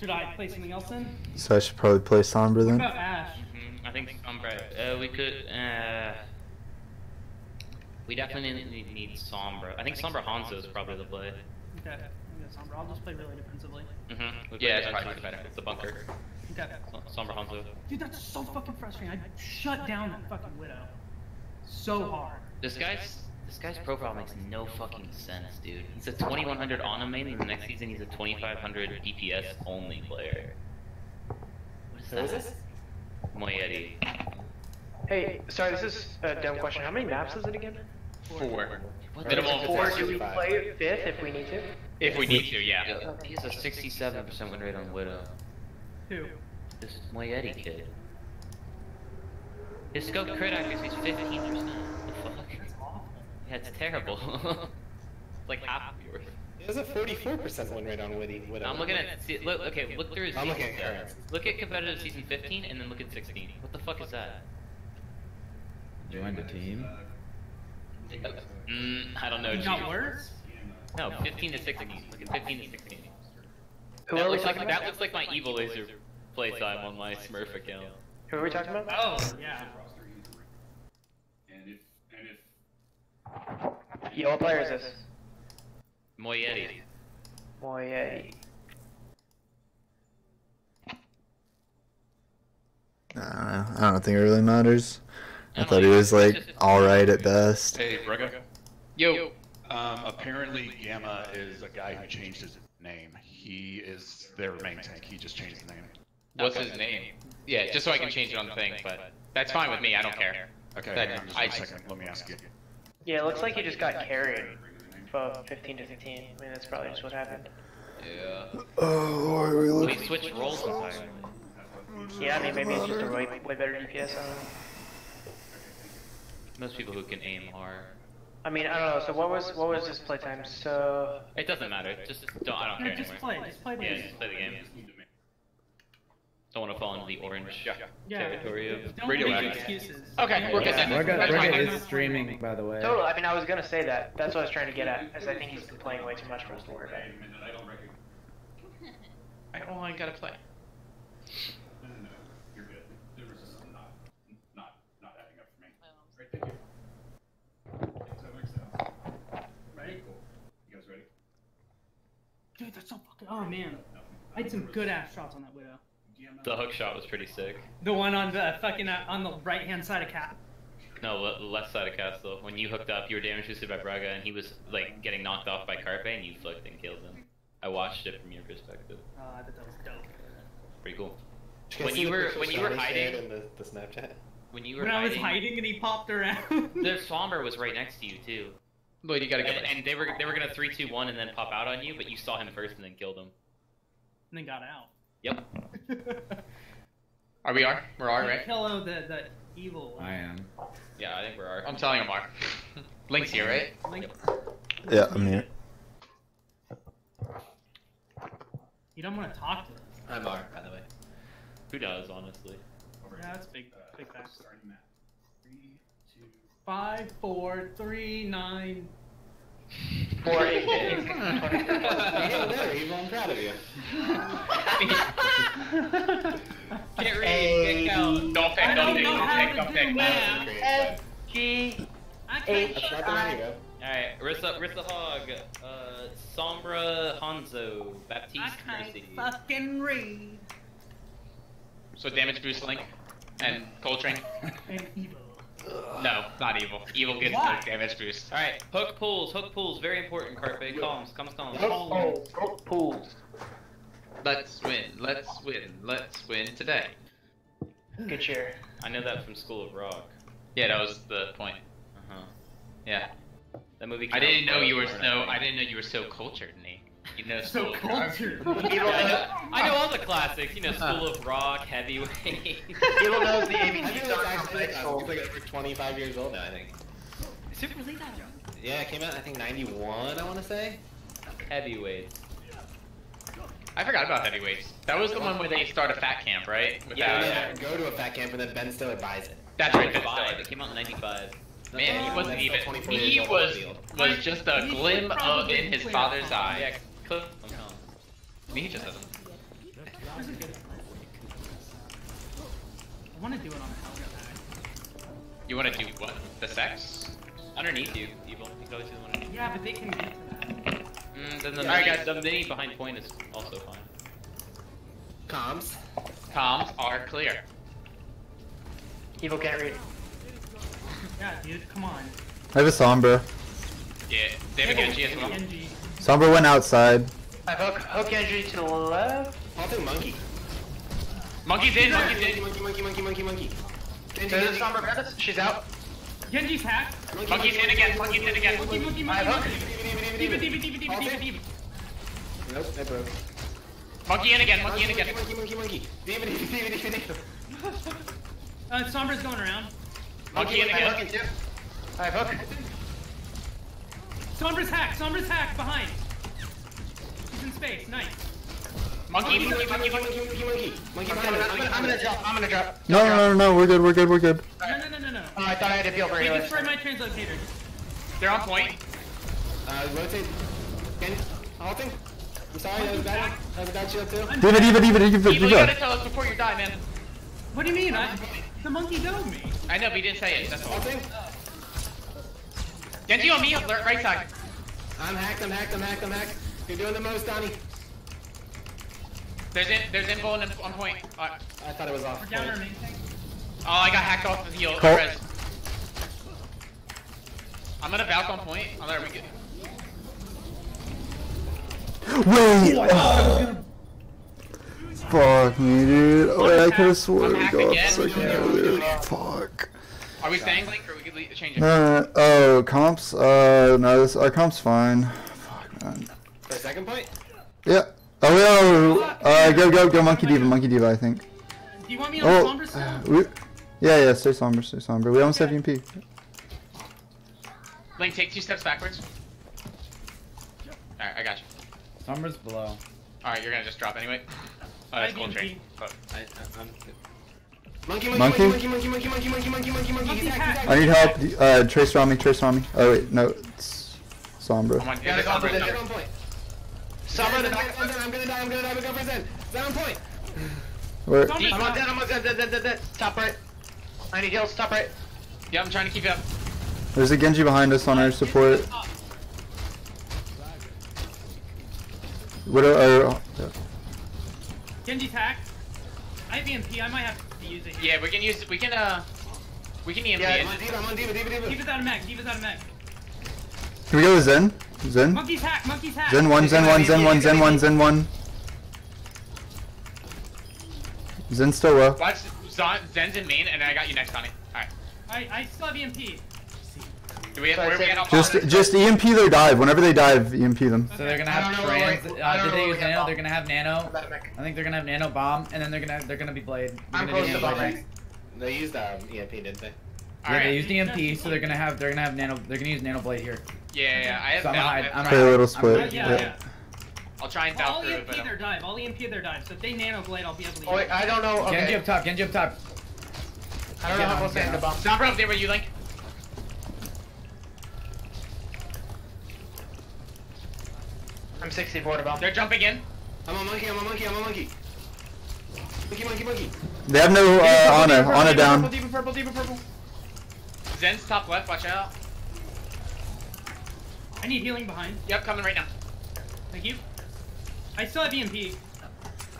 B: Should I play something else then?
F: So I should probably play Sombra
B: What
F: then.
B: about Ash?
A: hmm I think Sombra. Uh, we could. Uh, we definitely need, need Sombra. I think Sombra Hanzo is probably the play.
B: Okay. I'm gonna Sombra. I'll just play really defensively.
A: Mm-hmm.
C: Yeah, it's probably better.
A: The bunker.
B: Okay.
A: Sombra Hanzo.
B: Dude, that's so fucking frustrating. I shut down that fucking Widow. So hard.
A: This guy's this guy's profile makes no fucking sense, dude. He's a 2100 on a main, and the next season he's a 2500 DPS only player. What is
D: Who
A: that?
D: is this?
A: Moyeti.
E: Hey, sorry, this is a dumb question. How many maps is it again?
C: Four.
A: What the
C: Minimum?
E: Four.
D: Four,
E: Do we play fifth if we need to?
C: If we need to, yeah.
A: Yeah, He has a 67% win rate on Widow.
B: Who?
A: This Moyeti kid. His scope crit accuracy is 15%. The fuck?
B: That's awful.
A: Yeah, it's terrible. like half of yours.
D: He has a 44% win rate on Witty. Widow.
A: I'm looking at see, look. Okay, look through his.
D: I'm looking at
A: stats.
D: current.
A: Look at competitive season 15 and then look at 16. What the fuck is that?
G: Joined a team.
A: Mm, I don't know.
B: It got
A: G.
B: worse?
A: No, 15 to 16. Look at 15 to 16.
E: Who
A: that
E: are we
A: looks like
E: talking
A: that looks like my evil laser playtime on my Smurf account.
E: Who are we talking about?
B: Oh, yeah. And it and if.
E: Yo, what player is this?
A: Moyetti.
E: Moyetti.
F: Nah, I don't think it really matters. I
A: I
F: thought he was like all right at best.
H: Hey, Brugga.
C: Yo.
H: Um, apparently Gamma is a guy who changed his name. He is their main tank. He just changed his name.
C: What's his name? Yeah, just so I can change it on the thing, but that's fine with me. I don't care.
H: Okay,
C: That-
H: hang just
C: I-
H: one second. Let me ask you.
E: Yeah, it looks like you just got carried. From 15 to 15. I mean, that's probably just what happened.
A: Yeah.
F: Oh, why are we
A: We switched roles entirely.
E: Yeah, I mean, maybe it's just a way, way better DPS. I don't know.
A: Most people who can aim are.
E: I mean, I don't know. So what was what was this playtime? So
A: It doesn't matter. Just don't. I don't
B: No,
A: care
B: just
A: anymore.
B: play. Just play the
A: Yeah,
B: game.
A: just play the game. Don't want to fall into the orange
B: Yeah.
A: territory of
B: Don't
H: Radioactive.
B: make excuses.
C: Okay,
B: Yeah.
C: we're good then.
G: Brugga,
C: That's
G: is streaming, by the way.
E: total. I mean, I was gonna say that. That's what I was trying to get at. Is I think he's been playing way too much for us to worry about.
C: I don't want gotta play. Ready? Oh. Cool.
B: You guys ready? Dude, that's so fucking. Oh man, I had some good ass shots on that widow.
A: The hook shot was pretty sick.
B: The one on the fucking uh, on the right hand side of cap.
A: No, le- left side of castle. When you hooked up, you were damage boosted by Braga, and he was like getting knocked off by Carpe, and you flicked and killed him. I watched it from your perspective.
B: Oh, I thought that was dope.
A: Pretty cool.
D: Did you guys
A: when you were- when you were hiding-
D: in the, the Snapchat.
A: When you were
B: When I was
A: hiding,
B: hiding and he popped around.
A: the Sombra was right next to you too.
C: Lloyd, you gotta
A: And,
C: get
A: and they were they were gonna three, two, one, and then pop out on you, but you saw him first and then killed him.
B: and then got out.
A: Yep.
C: Are we are? We're all right.
B: Hello, the the evil. one.
G: I am.
A: Yeah, I think we're are.
C: I'm telling him, Mark. Link's here, right?
B: Link,
F: Yeah, I'm here.
B: you don't want to talk to us.
D: I'm R, by the way.
A: Who does, honestly?
B: Yeah, that's big, big facts. Five, four, three, nine.
E: Four eight.
D: Hey, there, Evil, I'm proud of you.
A: Get ready, get count.
C: Don't pick, don't
B: don't
C: pick, don't
B: how
C: pick, don't
B: do
C: pick.
B: math.
D: Great,
E: F G
B: I
E: Eight.
B: can't.
D: That's not the one you go.
A: Alright, Rissa, Rissa Hog, uh, Sombra Hanzo, Baptiste I
B: can't
A: Mercy.
B: fucking read.
C: So damage boost Link and Coltrane.
B: And evil.
C: No, not evil. Evil gets
B: Why?
C: the damage boost.
A: Alright, hook pulls, hook pulls, very important, Carpe. Calms, calms, calms.
E: Oh, oh, pools.
C: Let's win. Let's win. Let's win today.
E: Good cheer.
A: I know that from School of Rock.
C: Yeah, that was the point.
A: Uh huh.
C: Yeah.
A: That movie.
C: I didn't
A: out
C: know you were so. I didn't know you were so cultured, Nate. You know
B: So
C: School of Rock.
B: cultured.
A: I know, I know all the classics. You know, School of Rock, Heavyweight.
E: Evil knows the
D: I
E: ABC
D: think
E: song
D: it's
E: from
D: actually,
E: high
D: uh,
E: school.
D: it's like over 25 years old now, I think.
A: Super League.
D: Yeah, it came out, I think, 91, I want to say.
A: Heavyweight.
C: I forgot about heavyweights. That was the one where they start a fat camp, right? With
A: Yeah,
C: that-
D: Go to a fat camp and then Ben Stiller buys it.
C: That's right. That's
A: Five.
C: right.
A: It came out in '95.
C: Man, he
D: Oh,
C: wasn't
D: that's
C: even.
D: still 24
C: He
D: years old
C: was
D: field.
C: was just a
B: He should
C: glim of
B: probably
C: in his
B: clear
C: father's
B: up.
C: eye.
A: Yeah, clip. I'm telling.
C: Me just doesn't.
B: I want to do it on a Helga bag.
C: You want to do what? The sex?
A: Underneath you, evil. You can always do the one underneath.
B: Yeah, but they can get to that.
A: Mm, then the,
C: Alright, guys.
A: the mini behind point is also fine.
D: Comms.
C: Comms are clear.
E: Evil can't read.
B: Yeah, dude, come on.
F: I have a Sombra.
C: Yeah, David Genji as well.
B: Genji.
F: Sombra went outside.
E: I have hook, hook entry to the left.
D: I'll take Monkey.
C: Monkey's in, monkey's in.
D: Monkey, monkey, monkey, monkey, monkey. Genji,
E: There's
D: Genji.
E: Sombra Bandits. She's out.
B: Genji's hacked.
C: Monkey's in again, monkey's in again.
B: Monkey, monkey, monkey,
E: have
B: monkey.
E: hook.
B: Diva, diva, diva, diva, diva, diva.
D: Nope, they broke.
C: Monkey in again, monkey in again.
D: Monkey, monkey, monkey. David, David, David, David.
B: Uh, Sombra's going around.
C: Monkey in again.
E: hook it too. I have hook.
B: Sombra's hack. Sombra's hack behind. He's in space. Nice.
C: Monkey, monkey, monkey,
D: Monkey,
C: monkey.
D: monkey, monkey, monkey. Monkey,
E: I'm
D: monkey,
E: gonna, I'm
D: monkey,
E: gonna, I'm gonna
D: monkey.
E: drop. I'm gonna drop.
F: No, no, no, no, we're good, we're good, we're good.
B: No, no, no, no, no.
E: Oh, I thought I had to feel for
B: Wait,
E: you.
B: destroy my translocator.
C: They're on point.
D: Uh, rotate. Can halting? I'm sorry, that was bad. That was a bad shield too.
F: Diva, diva, diva, diva,
C: Evil, you gotta
F: diva.
C: tell us before you die, man.
B: What do you mean? I, the monkey dove me.
C: I know, but you didn't say it. That's all.
D: Halting.
C: Genji on me, alert, right side.
D: I'm hacked, I'm hacked, I'm hacked, I'm hacked. You're doing the most, Donnie.
C: There's in, there's info on, on point. Uh,
D: I thought it was off.
B: We're down our main tank.
C: oh, I got hacked off the heal.
F: Cool.
C: Res. I'm gonna back on point. Oh, there we go.
F: Wait! oh. Fuck me, dude. Oh, Wait, I could've sworn
C: I'm
F: we
C: hacked
F: got
C: again.
F: second dude. Fuck.
C: Are we staying link or we could le- change it?
F: Uh, oh, comps? Uh, no, this, our comp's fine. Fuck, man.
D: For a second point?
F: Yeah. Oh, yeah. Uh, go, go, go, Monkey Diva, Monkey Diva, I think.
B: Do you want me on
F: Oh,
B: Sombra still?
F: we, yeah, yeah, stay Sombra, stay Sombra. We almost have EMP.
C: Link, take two steps backwards. Alright, I got you.
G: Summer's below.
C: Alright, you're gonna just drop anyway. Oh, that's cool, train. Oh.
D: I, I, I'm... Monkey, monkey,
F: Monkey?
D: monkey, monkey, monkey, monkey, monkey, monkey, monkey, monkey, He's hacked, he's
F: I
D: hacked.
F: need help. Uh, trace on me, trace on me. Oh, wait, no, it's Sombra.
C: Come on,
E: Gotta
C: yeah,
E: go for the
D: They're on point.
E: Summer
D: I'm
E: the
D: gonna
E: back.
D: die, I'm gonna die, I'm gonna die, but go for Zen. Zen on point.
F: Where?
B: Sombra's
E: I'm on
B: hack.
E: dead. I'm on dead. Dead. Dead. Dead. dead. Top right. I need heals. Top right.
C: Yeah, I'm trying to keep you up.
F: There's a Genji behind us on our support. Widow, or, yeah.
B: Genji's hack. I have EMP. I might have to use it.
C: Yeah, we can use, we can, uh, we can EMP
E: Yeah.
D: I'm on Diva, I'm on Diva, Diva, Diva.
B: Diva's out of mech. Diva's out of mech.
F: Can we go with Zen? Zen?
B: Monkey's hack. Monkey's hack.
F: Zen 1, Zen 1, Zen 1, Zen 1, Zen 1. Zen still low.
C: Watch, Zen- Zen's in main, and I got you next, Donnie. Alright.
B: I, I still have EMP.
C: Do we have,
E: Sorry,
C: where we
E: say-
C: at on
F: Just,
C: bottom?
F: just EMP their dive. Whenever they dive, EMP them.
G: So they're gonna have
E: don't know where
G: trans.
E: we- I
G: Uh, did they use nano?
E: bomb.
G: They're gonna have nano.
E: I'm about to make.
G: I think they're gonna have nano bomb, and then they're gonna they're gonna be blade. They're
E: I'm
G: gonna
E: close to bomb.
G: blade?
D: They used um, EMP, didn't they?
G: Yeah, they
C: Alright.
G: used EMP, so they're gonna have they're gonna have nano. They're gonna use nano blade here.
C: Yeah, yeah, yeah, I have
G: So I'm
C: Val-
G: gonna hide-
C: I have
G: I'm
C: Val-
F: Play a little split.
B: Yeah,
F: Yeah.
B: yeah.
C: I'll try and
B: Well,
C: bow
B: I'll EMP
C: but
B: their
C: um,
B: dive. I'll EMP their dive. So if they nano blade, I'll be able to
E: Oh wait. I don't know.
G: Genji up top. Genji up top.
E: I don't know how close I am to bomb.
C: Sombra up there with you, Link.
E: I'm 64 to bomb.
C: They're jumping in.
D: I'm a monkey, I'm a monkey, I'm a monkey. Monkey, monkey, monkey.
F: They have no uh, Ana.
G: Purple,
F: Ana
G: purple,
F: down.
G: Purple, deeper purple, deeper purple.
C: Zen's top left, watch out.
B: I need healing behind.
C: Yep, coming right now.
B: Thank you. I still have EMP.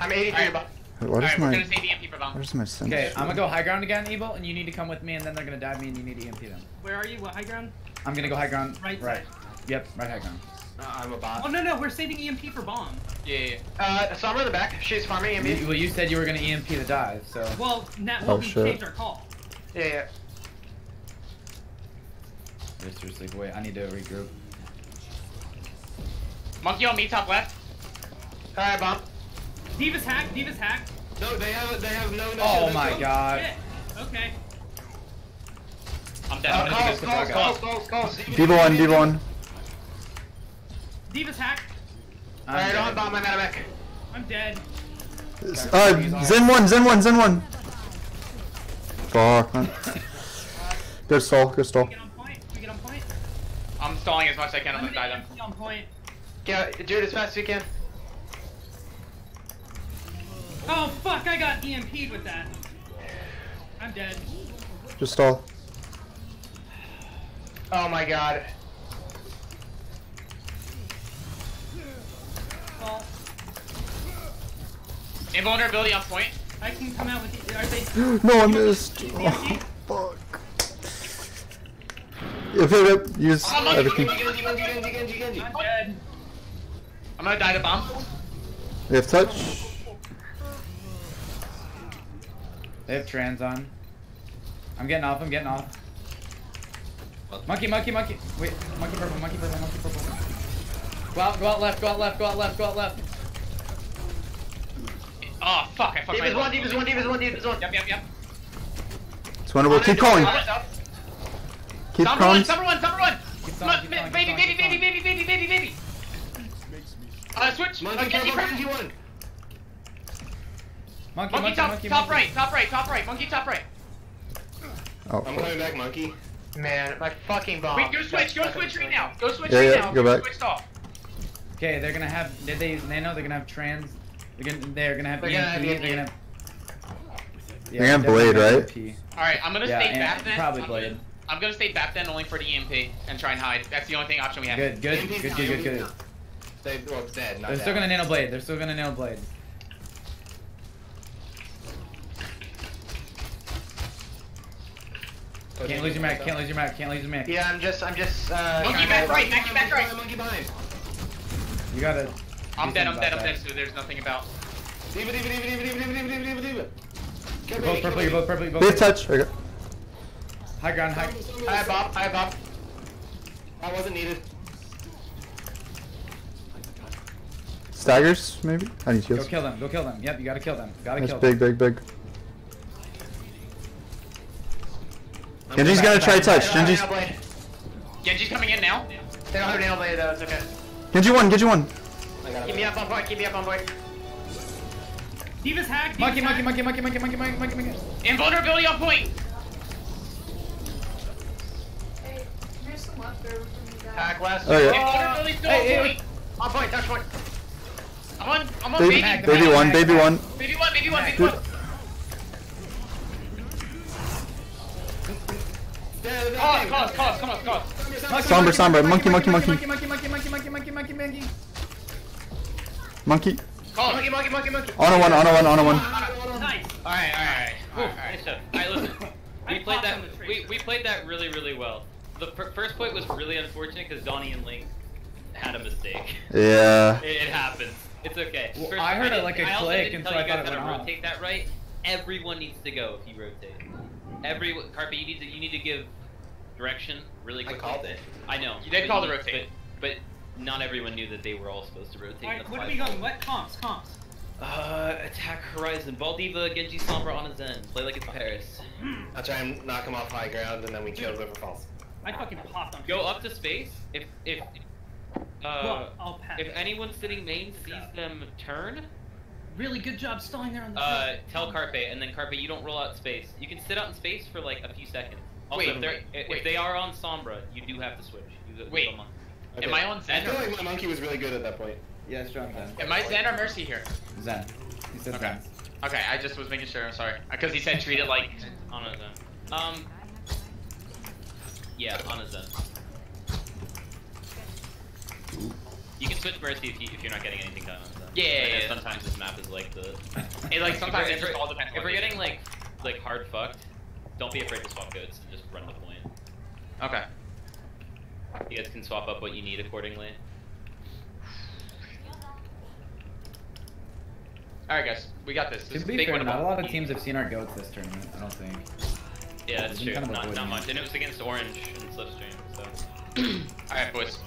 E: I'm 83 to
C: Alright.
F: What is
C: Alright, we're
F: my,
C: gonna save EMP for bomb.
F: what is my sense?
G: Okay, I'm gonna go high ground again, Evil, and you need to come with me, and then they're gonna dive me, and you need to EMP them.
B: Where are you? What high ground?
G: I'm gonna go high ground.
B: Right
G: Right.
B: side.
G: Yep. Right high ground.
D: Uh, I'm a bot.
B: Oh no no, we're saving EMP for bomb.
C: Yeah, yeah, yeah.
E: Uh, Summer in the back. She's farming and
G: You, well, you said you were gonna EMP the dive, so.
B: Well, Nat,
F: Oh,
B: well, we
F: shit.
B: changed our call.
E: Yeah, yeah.
G: Wait, seriously, wait. I need to regroup.
C: Monkey on me, top left.
E: Alright, bomb.
B: Diva's hack. Diva's hack.
D: No, they have, they have no, no.
G: Oh
D: shield,
G: my
D: no-
G: god.
B: Shit. Okay.
C: I'm dead.
E: Uh,
C: I'm gonna
E: calls,
C: do
E: calls,
C: this.
E: calls, calls, calls.
F: Diva 1, Diva 1.
B: Diva's hack.
E: Alright,
G: dead.
E: on bomb. I'm out of mech.
B: I'm dead.
F: Uh, Zen 1, Zen 1, Zen 1. Fuck, man. Good stall, good stall.
B: We get on point. We get on point.
C: I'm stalling as much as I can. I'm
B: I'm
C: gonna die
B: gonna
C: then.
B: EMP on point.
E: Get do it as fast as you can.
B: Oh fuck! I got EMP'd with that. I'm dead.
F: Just stall.
E: Oh my god.
B: Well,
C: Invulnerability on point.
B: I can come out with. The, are they?
F: No, I missed. Oh, fuck. If it up, use
C: Oh, monkey,
F: everything.
B: I'm dead.
C: I'm gonna die to bomb.
F: They have touch.
G: They have trans on. I'm getting off. I'm getting off. Monkey, monkey, monkey. Wait, monkey purple, monkey purple, monkey purple. Go out, go out left, go out left, go out left, go out left.
C: Oh fuck! I fucked my.
E: Divas one, divas one, divas one, divas one.
C: Yep, yep, yep.
F: It's winnable. Keep calling.
E: Top, top.
F: Keep
C: Number one,
F: comms.
C: number one, number one.
G: Keep
C: Come
G: on,
C: on,
G: keep
C: baby, baby, baby, baby, baby, baby, baby, baby. Uh, switch.
D: Monkey
C: Uh, Genji,
D: purple,
C: purple.
D: Genji one.
G: Monkey,
C: Monkey
G: monkey,
C: top,
G: monkey,
C: top
G: monkey.
C: right, top right, top right. Monkey top right.
F: Oh,
D: I'm coming back, monkey.
E: Man, my fucking bomb.
C: Wait, go switch, go switch right now. Go switch
F: Yeah,
C: right
F: yeah,
C: now.
F: go back.
C: Switched off.
G: Okay, they're gonna have. Did they? They know they're gonna have trans. They're gonna. They're gonna have
E: They're gonna have
G: EMP. They're gonna.
F: They're gonna have Blade,
G: definitely
F: right?
C: All right, I'm gonna
G: Yeah,
C: stay
G: and
C: back then.
G: probably
C: I'm
G: Blade.
C: Gonna, I'm gonna stay back then only for the EMP and try and hide. That's the only thing option we have.
G: Good, good,
D: EMP's
G: good, good, good, good.
D: They well, dead. Not
G: they're still gonna nano blade. They're still gonna nano blade. Can't lose your mag. Can't lose your mag. Can't lose your mag.
E: Yeah, I'm just, I'm just, uh.
C: Monkey back right, monkey back right.
D: Monkey behind.
G: You gotta.
C: I'm dead, I'm dead, I'm dead, so there's nothing about.
D: Leave it, leave it, leave it, leave it, leave it,
G: leave
D: it,
G: leave
D: it,
G: leave
D: it.
G: You're both purple, you're both
F: purple, you're both
G: purple.
F: touch. There you go.
G: High ground, high.
E: Hi, Bob, hi, Bob.
D: That wasn't needed.
F: Staggers, maybe? I need shields.
G: Go kill them, go kill them. Yep, you gotta kill them. Gotta
F: That's
G: kill
F: big,
G: them.
F: big, big,
D: big.
F: Genji's
D: gotta
F: try touch. Genji's.
C: Genji's coming in now.
E: They don't have nail blade though, it's okay.
F: Genji one, Genji one.
E: Keep me up on point, keep me up on point.
B: Diva's hack. Diva's
G: Monkey, monkey,
B: hack.
G: monkey, monkey, monkey, monkey, monkey, monkey, monkey.
C: Invulnerability on point.
I: Hey, here's some leftover from you guys.
E: Hack last.
F: Oh, yeah.
C: Invulnerability still
G: Hey,
C: on
G: hey,
C: point.
E: On point, touch point.
C: I'm on, I'm on
F: Baby,
C: baby.
F: Baby one, baby one.
C: Baby one, baby one, baby one. Cause,
D: thing.
C: cause, cause, come on, cause.
F: Sombra, Sombra, monkey, monkey, monkey.
G: monkey, monkey, monkey, monkey, monkey, monkey, monkey, monkey.
F: Monkey.
C: Cause.
E: Monkey, monkey, monkey, monkey.
F: On a one, on a one, on a one.
B: Nice.
C: Alright, alright, alright.
A: Nice job. Alright, listen. We
B: I
A: played
B: popped
A: that.
B: on the
A: We,
B: tracer.
A: we played that really really well. The fir- first point was really unfortunate because Donnie and Link had a mistake.
F: Yeah.
A: It, it happens. It's okay.
G: Well,
A: First,
G: I heard it
A: didn't-
G: like a
A: I also
G: click,
A: didn't
G: and
A: tell
G: so
A: you
G: I
A: guys
G: thought it
A: how to
G: went off.
A: rotate that right. Everyone needs to go if you rotate. Every Carpe, you need to you need to give direction really quickly.
D: I called it.
A: I know.
C: You did call the
A: need-
C: rotate.
A: but, but not everyone knew that they were all supposed to rotate.
B: Alright,
A: That's
B: what are we going? What comps? Comps.
A: Uh, attack Horizon, Baldiva, Genji Sombra on his end. Play like it's Paris.
D: I'll try and knock him off high ground, and then we kill whoever falls.
B: I fucking popped on.
A: Go up to space. If if uh
B: Well, I'll pass.
A: if anyone sitting main sees them turn,
B: Really good job stalling there on the.
A: uh tell Carpe, and then Carpe, you don't roll out space. You can sit out in space for like a few seconds. Also,
C: Wait,
A: if they're
C: wait,
A: if
C: wait.
A: they are on Sombra, you do have to switch. You, you
C: Wait.
A: come on.
C: Am I on Zen?
D: I
C: feel
D: like my monkey was really good at that point.
G: Yeah, strong Zen.
C: am I Zen or Mercy here?
G: Zen. He said
C: Okay.
G: Zen.
C: Okay, I just was making sure, I'm sorry. Because he said treat it like...
A: On a Zen. Um. Yeah, on a Zen. You can switch Mercy if, you, if you're not getting anything done on Zen.
C: Yeah, yeah, yeah.
A: Sometimes this map is like the.
C: It, like, sometimes
A: we're-
C: it
A: if
C: just all depends
A: If
C: on
A: we're getting like like hard fucked, don't be afraid to swap goats and just run the point.
C: Okay.
A: You guys can swap up what you need accordingly.
C: Alright guys, we got this. This
G: To be
C: big
G: fair, not a lot of teams have seen our goats this tournament. I don't think.
A: Yeah, that's true.
G: kind of
A: Not,
G: avoiding
A: not much, and it was against Orange and Slipstream, so.
C: Alright boys.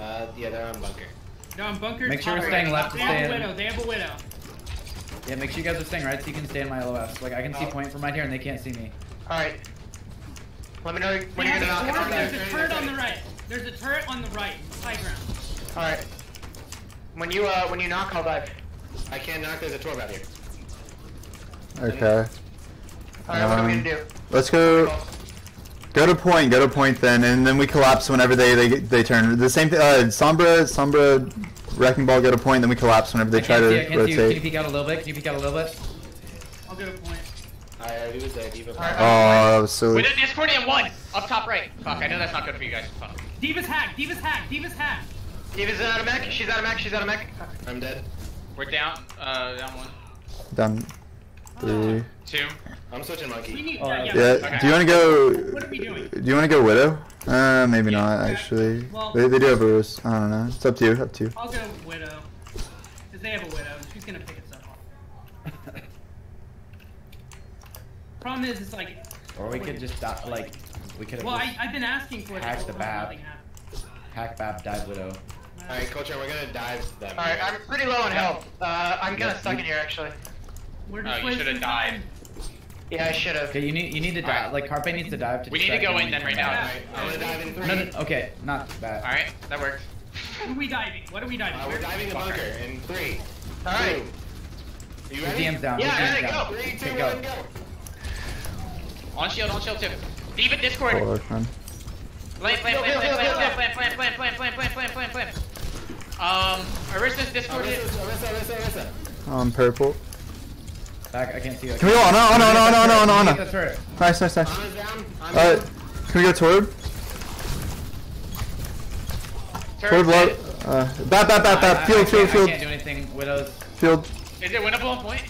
D: Uh, yeah, they're on bunker.
B: No, I'm bunker.
G: Make sure
B: top
G: we're
B: right.
G: staying left to
B: They have a
G: in.
B: widow. They have a widow.
G: Yeah, make sure you guys are staying right so you can stay in my LOS. Like I can see
D: Oh.
G: point from right here and they can't see me.
E: Alright. Let me know when
B: They
E: you're
B: have
E: gonna knock
B: a,
E: it
B: there's
E: down.
B: a turret on the right. There's a turret on the right. High ground.
E: Alright. When you, uh, when you knock, I'll dive.
D: I can't knock. There's a torb out here.
F: Okay.
E: Alright, what are we
F: Um,
E: gonna do?
F: Let's go. Go to point. Go to point then, and then we collapse whenever they they, they turn. The same thing. Uh, Sombra, Sombra, wrecking ball. Go to point. Then we collapse whenever they
G: I
F: try to
G: see. I can't see you. Can you peek out a little bit? Can you peek out a little bit?
B: I'll go to point.
D: I already was there. Diva.
E: Alright.
F: Oh, that was silly.
C: With a Discord and one! Up top right. Fuck, I know that's not good for you guys. Fuck.
B: Diva's hack. Diva's hack. Diva's hack.
E: Diva's out of mech. She's out of mech. She's out of mech.
D: I'm dead.
C: We're down, uh, down one.
F: Done. Three.
C: Two.
D: I'm switching
B: We
D: monkey.
B: need.
G: Oh,
B: yeah, yeah.
F: Yeah.
C: Okay.
F: Do you want to go?
B: What are we doing?
F: Do you want to go widow? Uh, maybe
B: Yeah,
F: not
B: okay.
F: actually.
B: Well-
F: they, they do have a rose. I don't know. It's up to you. Up to you.
B: I'll go widow. Cause they have a widow. and She's gonna pick us up. Problem is, it's like.
G: Or we could just die, like we could
B: Well,
G: just
B: I, I've been asking for it.
G: Hack the
B: whole time,
G: BAP.
B: nothing happened.
G: hack Bap dive widow.
B: Uh,
D: Alright, Culture, we're gonna dive them.
E: Alright, I'm pretty low on health. Uh, I'm kinda stuck in here actually.
B: We're
C: Oh, you should've died.
B: Time.
E: Yeah, I should have.
G: Okay, you need you need to dive.
C: Alright.
G: Like Carpe needs to dive to.
C: We need to go in then right now.
G: back.
D: Alright, I'm gonna dive in three.
G: No, no, okay, not bad.
C: Alright, that works.
B: What are we diving? What are we diving?
D: Uh, we're diving a bunker in three.
E: Alright.
D: two. You ready?
G: DM's down.
E: Yeah,
G: his
E: ready,
G: DM's down.
E: go.
D: Three, two,
G: Okay, go.
D: one, go.
C: On shield, on shield too. Deep in Discord.
F: Oh, that's fine.
C: Plant, plant, plant, plant, plant, plant, plant, plant, plant, plant, plant, plant, plant, plant, plant. Um, Orisa's Discord
D: Orisa,
C: is.
D: Orisa, Orisa, Orisa.
F: Um, purple.
G: Back, I can't see you.
F: Can we go on, on, on, on, on, on, on, on.
G: That's right.
F: Nice, nice, nice.
D: Ana's down. I'm
F: Uh, can we go toward? Toward
C: Turret
F: low. Uh, bat, bat, bat, bat.
G: I-
F: Field,
G: I
F: field,
G: can't- I
F: field,
G: can't do anything. Widows.
F: field.
C: Is it winnable on point?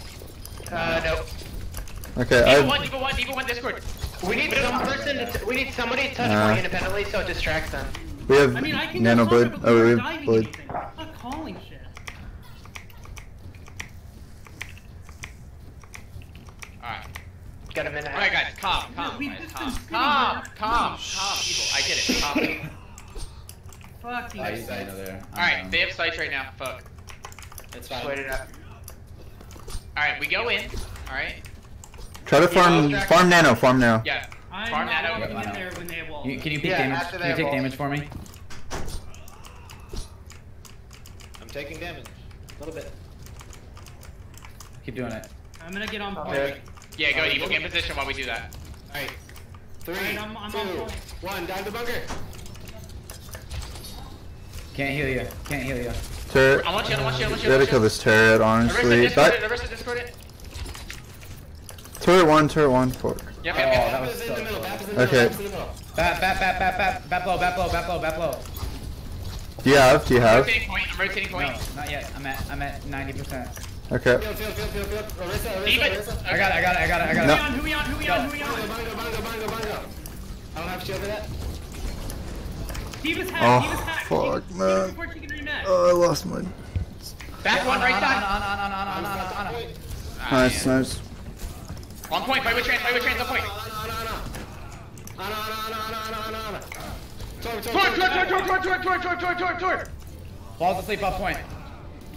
E: Uh, no.
F: Okay,
C: Diva
F: I.
C: one, Diva one, Diva one Discord.
E: We need some person. To we need somebody to touch
F: Nah.
E: point independently so it distracts them.
F: We have
B: I mean, I can
F: nano blade. Oh,
B: we're
F: we have blade.
B: anything. Calling shit.
C: Alright.
E: Got a minute.
C: Alright guys, calm, calm,
B: We've
C: guys,
B: just
C: calm. Calm, calm, calm, people. I get it, calm.
B: Fuck these
G: Oh, he's
B: guys.
G: nano there.
C: Alright,
G: down.
C: they have sights right now, fuck.
D: It's
E: Just
D: fine.
E: wait it up.
C: Alright, we go in. Alright.
F: Try to farm, farm nano, farm nano.
C: Yeah.
B: I'm
C: Farm nano.
B: walking
G: Yeah,
B: in there when they have.
G: You, can you peek
E: Yeah,
G: damage? Can you take damage for me?
D: I'm taking damage. A little bit.
G: Keep doing it.
B: I'm gonna get on point.
E: Okay.
C: Yeah, go evil game position while we do that.
D: Alright. Three,
B: Alright, I'm- I'm
D: two,
B: point.
D: one. Dive the bunker.
G: Can't heal you. Can't heal you.
F: Turret.
C: I want you, I want you, I want you, I
F: gotta kill this turret,
C: Orisa
F: honestly.
C: Discord it,
F: That,
C: Orisa Discord it.
F: turret one, turret one, fork.
C: Yep,
G: Oh,
C: yep, yep.
G: that was
D: is in
G: so
D: the middle.
G: close.
D: In the
F: Okay.
D: middle. Bap is in the middle.
G: Bat, bat, bat, bat, bat, bat low, bat low, bat low, bat low.
F: Do you have? Do you have?
C: Rotating point, I'm rotating
G: No, not yet. I'm at, I'm at 90%.
F: Okay.
D: Field, field, field, field, field. Orisa, Orisa,
C: Demon!
G: I got it, I got it, I got it, I got
F: No.
G: it.
B: Who we on? Who we on? Who we on? Who we on?
D: I don't have shield for that.
B: Diva's hacked.
F: Oh,
B: Diva's hacked.
F: fuck,
B: Diva-
F: man.
B: Diva before she can rematch.
F: Oh, I lost mine.
C: Back one, right
G: on,
C: side.
G: on, on, on, on, on, on, on, on.
F: Nice, nice.
C: On point, fight with trans, fight with trans, on point.
D: Ana, Ana, Ana, Ana, Ana, Ana, Ana. Torque, torque,
C: Torque,
D: torque,
C: torque, torque, torque, torque, torque, torque, torque, torque, torque.
G: Balls asleep up point.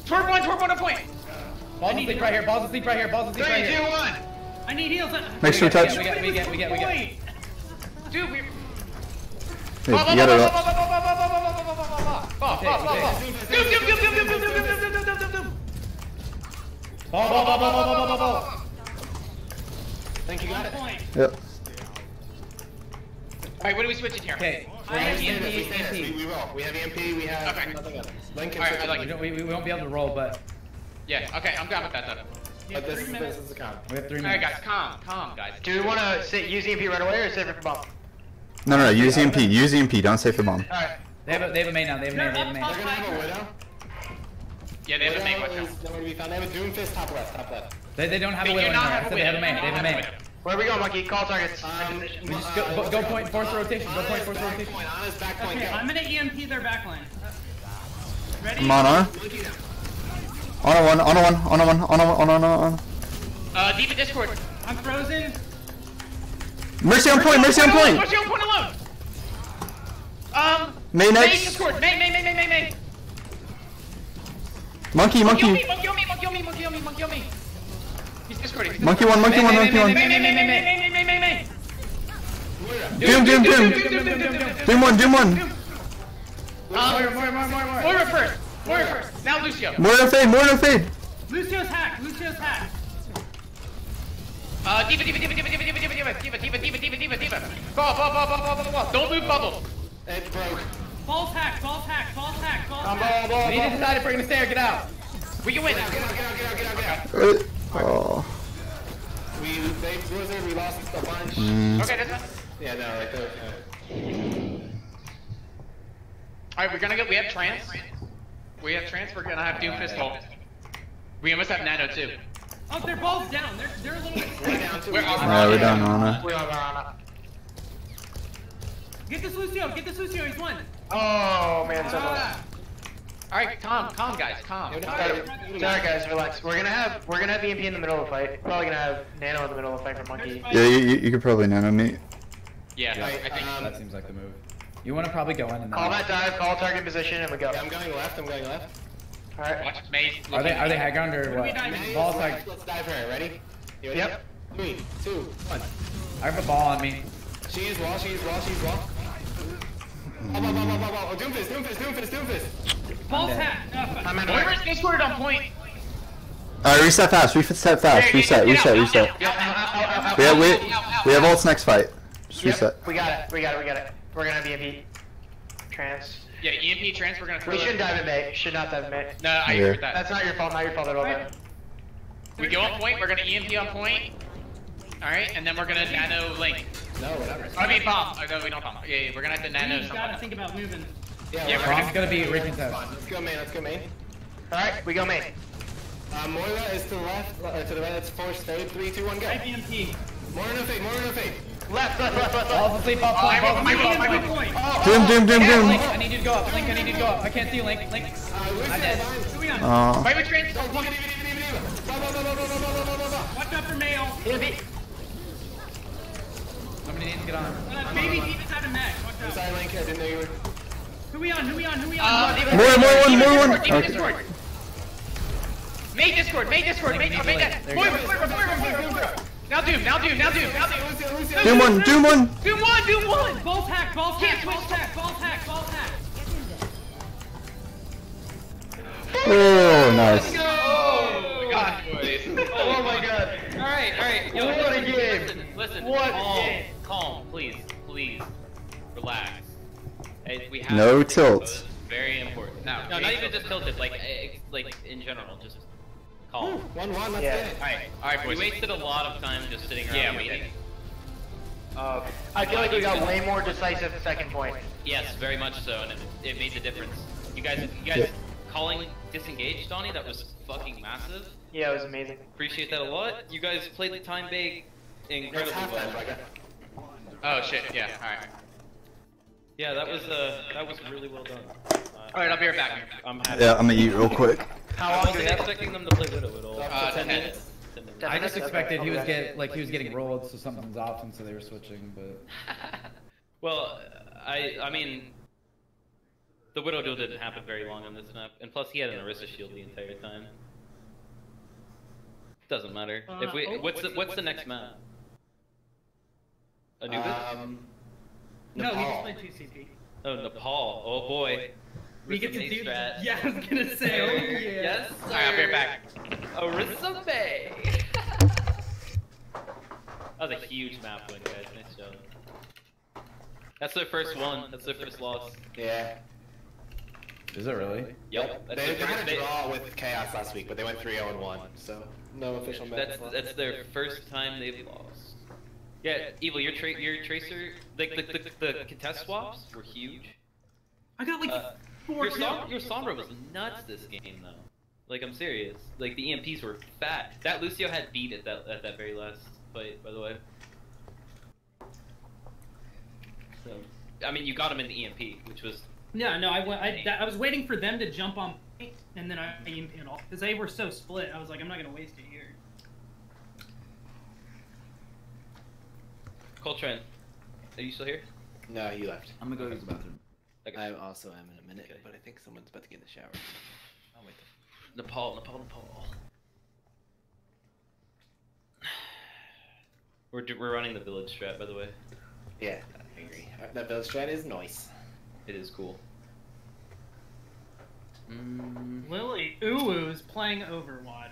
C: Torque one, torque one, on point.
G: Balls asleep right here. Balls asleep right here. Balls asleep right here.
C: Three, two, one.
B: I need heals.
F: Make sure you touch.
G: We get, we get, we get, we get.
C: Dude, we.
F: Dude, you got it up.
D: Think you got it?
F: Yep.
C: Alright, what are we switching here?
G: Okay.
B: We have
G: EMP,
D: we, will. We have EMP, we have
C: okay.
D: nothing else. Lincoln,
C: like
G: we, we won't be able to roll, but
C: yeah, okay, I'm down with that though.
D: But this, is-
B: minutes.
D: this is the count.
G: we have three minutes.
C: Alright guys, calm, calm guys.
E: Do we want to use EMP right away or save it for bomb?
F: No, no, no. Use EMP. Use EMP. Don't save the bomb.
E: Alright.
G: They have a, they have a main now, they have a main, they have a main.
D: They're gonna have a widow.
C: Yeah, they have a main
D: Widow
C: watch
D: is
C: out.
D: nowhere to be found. They have a doom fist top left, top left.
G: They, they don't have
C: They
G: a widow
C: not
G: anymore. I
C: have a
G: said they have a main, they have a main.
E: Where we going, monkey? Call targets.
D: Um,
G: We just go, go, go point, force rotation, go point, force the
D: back
G: rotation.
D: point. Ana's back point.
B: Okay,
D: go.
B: I'm gonna EMP their backline. Ready?
F: I'm on, on a one, on a one, on a one, on a one, on a one.
C: Uh, deep in Discord.
B: I'm frozen.
F: Mercy on point, mercy on point!
C: Mercy on point alone! Um,
F: Mei
C: next.
F: Mei
C: Discord, Mei, Mei, Mei, Mei, Mei, Mei.
F: Monkey,
C: monkey.
F: Monkey
C: on me, monkey on me, monkey on me, monkey on me. He's Discording.
F: Monkey one, monkey one, monkey one.
C: Mei, Mei, Mei, Mei, Mei, Mei, Mei, Mei. may.
F: Doom, doom, doom.
C: Doom
F: one, doom one.
G: More, more, more, more.
C: Aura first. Moira first. Now Lucio.
F: More no fade, more no fade.
B: Lucio's hacked. Lucio's hacked.
C: Uh, diva, diva, diva, diva, diva, diva, diva, diva, diva, diva, diva, diva, diva, diva. Ball, ball, ball, ball, ball, ball, ball. Don't move bubble.
D: It broke.
B: Ball's hacked. Ball's hacked. Ball's hacked. Ball's
D: Ball,
B: hacked.
D: ball, ball,
G: We need to
D: ball.
G: decide if we're gonna stay or get out.
C: We can win.
D: Get out, get out, get out, get out, get out.
F: Uh, Oh.
D: We, they blizzard, we lost a bunch.
F: Mm.
C: Okay, that's fine.
D: Yeah, no, like, uh,
C: Alright, we're gonna go. We have trance. We have transfer We're have Doomfist ult. We almost have Nano too.
B: Oh, they're both down. They're they're a little.
D: we're down too.
C: We're
D: we
C: on
D: just-
F: Yeah, we're done on it.
E: We are on
B: Get this Lucio. Get this Lucio. He's won.
E: Oh man, so.
B: Ah.
C: Alright, calm, calm, guys, calm.
E: Alright, Sorry guys, relax. We're gonna have we're gonna have EMP in the middle of the fight. Probably gonna have Nano in the middle of the fight for Monkey.
F: Yeah, you, you, you could probably nano me.
C: Yeah,
D: Right,
C: I think.
D: um,
G: That seems like the move. You want to probably go in and then.
E: Call that dive, call target position, and we go.
D: Yeah, I'm going left. I'm going left.
E: Alright.
C: Watch Maze.
G: Are they are they high ground or what?
D: Maze,
G: Ball's
D: left.
G: like
D: Let's dive her. Ready? You ready?
E: Yep.
D: Three, two, one.
G: I have a ball on me.
D: She is wall. She is wall. She's wall. Oh, oh, oh, oh, oh, oh, Doomfist, Doomfist, Doomfist, Doomfist.
B: Ball's
G: dead.
B: Uh,
E: I'm in
C: Moira's Discord on point.
F: Alright, reset fast, reset fast, reset, reset, reset. We have,
E: ow,
F: we,
E: ow, ow,
F: we have ults next fight. Just
E: Yep,
F: reset.
E: We got it. We got it. We got it. We're gonna have EMP. Trans.
C: Yeah, EMP trans. We're gonna throw.
E: We shouldn't dive in Mei. Should not dive in Mei.
C: No, I
F: Yeah.
C: agree with that.
E: That's not your fault. Not your fault at all, man.
C: We go on point. We're gonna EMP on point. All right, and then we're gonna nano link.
D: No, whatever.
C: I mean bomb. Oh, no, we don't bomb. Yeah, yeah, we're gonna have to nano
B: you gotta think about moving.
D: Yeah,
C: Yeah,
D: we're
C: we're
G: gonna be reaching test.
D: Let's go main. Let's go main.
E: Alright, we go Mei.
D: Uh, Moira is to the left. Uh, to the right. Let's force fade. Three, two, one, go.
B: Type EMP.
D: Moira no fade. Moira no fade.
E: Left, left, left, left.
G: Balls asleep, balls point, balls asleep,
B: balls point.
F: Doom, doom, doom, doom.
G: Link, I need you to go up. Link, I need you to go up. I can't see you, Link. Link, I'm dead.
D: Oh. Wait, wait, train.
B: What's up for
E: mail?
G: Somebody needs to get on.
B: Baby's even out of mech. What's
D: up? Link, I didn't know you were.
B: Who we on? Who we on? Who we on?
C: Uh,
F: more, more one, more one. Okay.
C: Mei Discord, Mei Discord, Mei Discord,
G: Mei Discord.
C: Moira, Moira, Moira, Moira, Moira. Now Doom, now Doom, now Doom, now Doom.
D: Lucio, Lucio.
F: Doom one, doom one.
C: Doom one, Doom one.
B: Balls hack, balls
C: Can't
B: hack, balls hack, balls hack, balls hack.
F: Oh, nice.
C: Oh, God.
E: Oh my god.
A: Alright, alright. Yo,
E: What
A: listen,
E: a game.
A: Listen, listen.
E: What a
A: calm,
E: game.
A: Calm, please, please. Relax. Hey, we have
F: No
A: to
F: tilt.
A: Very important.
C: No,
A: no,
C: we
A: not even just tilted. Like, eh, like in general, just calm.
D: One, one. Let's
E: Yeah.
D: get it.
C: Alright, alright,
A: We wasted a lot of time just sitting around
C: Yeah, we
A: waiting.
C: did.
E: Uh, I feel like we got way more decisive second point.
A: Yes, very much so, and it, it made the difference. You guys, you guys
F: Yeah.
A: calling disengaged, Donnie, that was fucking massive.
E: Yeah, it was amazing.
A: Appreciate that a lot. You guys played the time big
D: That's
A: incredibly well.
D: Braga.
C: Oh shit, yeah, alright.
A: Yeah, that was uh, that was really well done.
C: Alright, I'll be right back.
A: I'm happy.
F: Yeah, I'm gonna eat real quick.
E: How
A: I
E: long do we
A: wasn't expecting them to play Widow at all.
C: Uh, 10 minutes.
A: Ten minutes.
E: Ten
G: I just expected he was
E: Okay.
G: get like he was getting rolled, so something's off, and so they were switching. But
A: Well, I I mean, the Widow deal didn't happen very long on this map, and plus he had an Orisa shield the entire time. Doesn't matter.
B: Uh,
A: if we,
B: oh,
A: what's the what's the next map? Anubis?
D: Um,
B: No, we just
D: Nepal.
B: played TCP.
A: oh, Nepal. Oh boy.
B: We get to
A: Rissa
B: do.
A: Strat.
B: Yeah, I was gonna say. Oh yeah.
A: Yes.
C: Alright, I'll be right back.
A: Orisa Bay. that was a huge map win, guys. Nice job. That's their first one. That's their first loss.
D: Yeah.
G: is it really?
A: Yep. That's
D: They,
A: their
D: they
A: first.
D: had a
A: they-
D: draw with Chaos last week, but they went 3-0 and 1, so no official
A: That's
D: match.
A: that's their first time they've lost. Yeah, evil. Your tra- your tracer, like the, the, the, contest swaps were huge.
B: I got like
A: Uh,
B: four
A: your. Som- your Sombra was nuts this game though. Like I'm serious. Like the EMPs were fat. That Lucio had beat at that at that very last fight, by the way. So, I mean, you got him in the EMP, which was
B: Yeah, no, I went. I, that, I was waiting for them to jump on, and then I EMP it all because they were so split. I was like, I'm not gonna waste it here.
A: Coltrane. Are you still here?
D: No, he left.
G: I'm gonna go use the bathroom.
A: Okay.
D: I also am in a minute,
A: Okay.
D: but I think someone's about to get in the shower. I'll wait.
A: Nepal, Nepal, Nepal. We're, do- we're running the village strat, by the way.
D: Yeah, I agree. Uh, That village strat is nice.
A: It is cool. Mm.
B: Lily is playing Overwatch.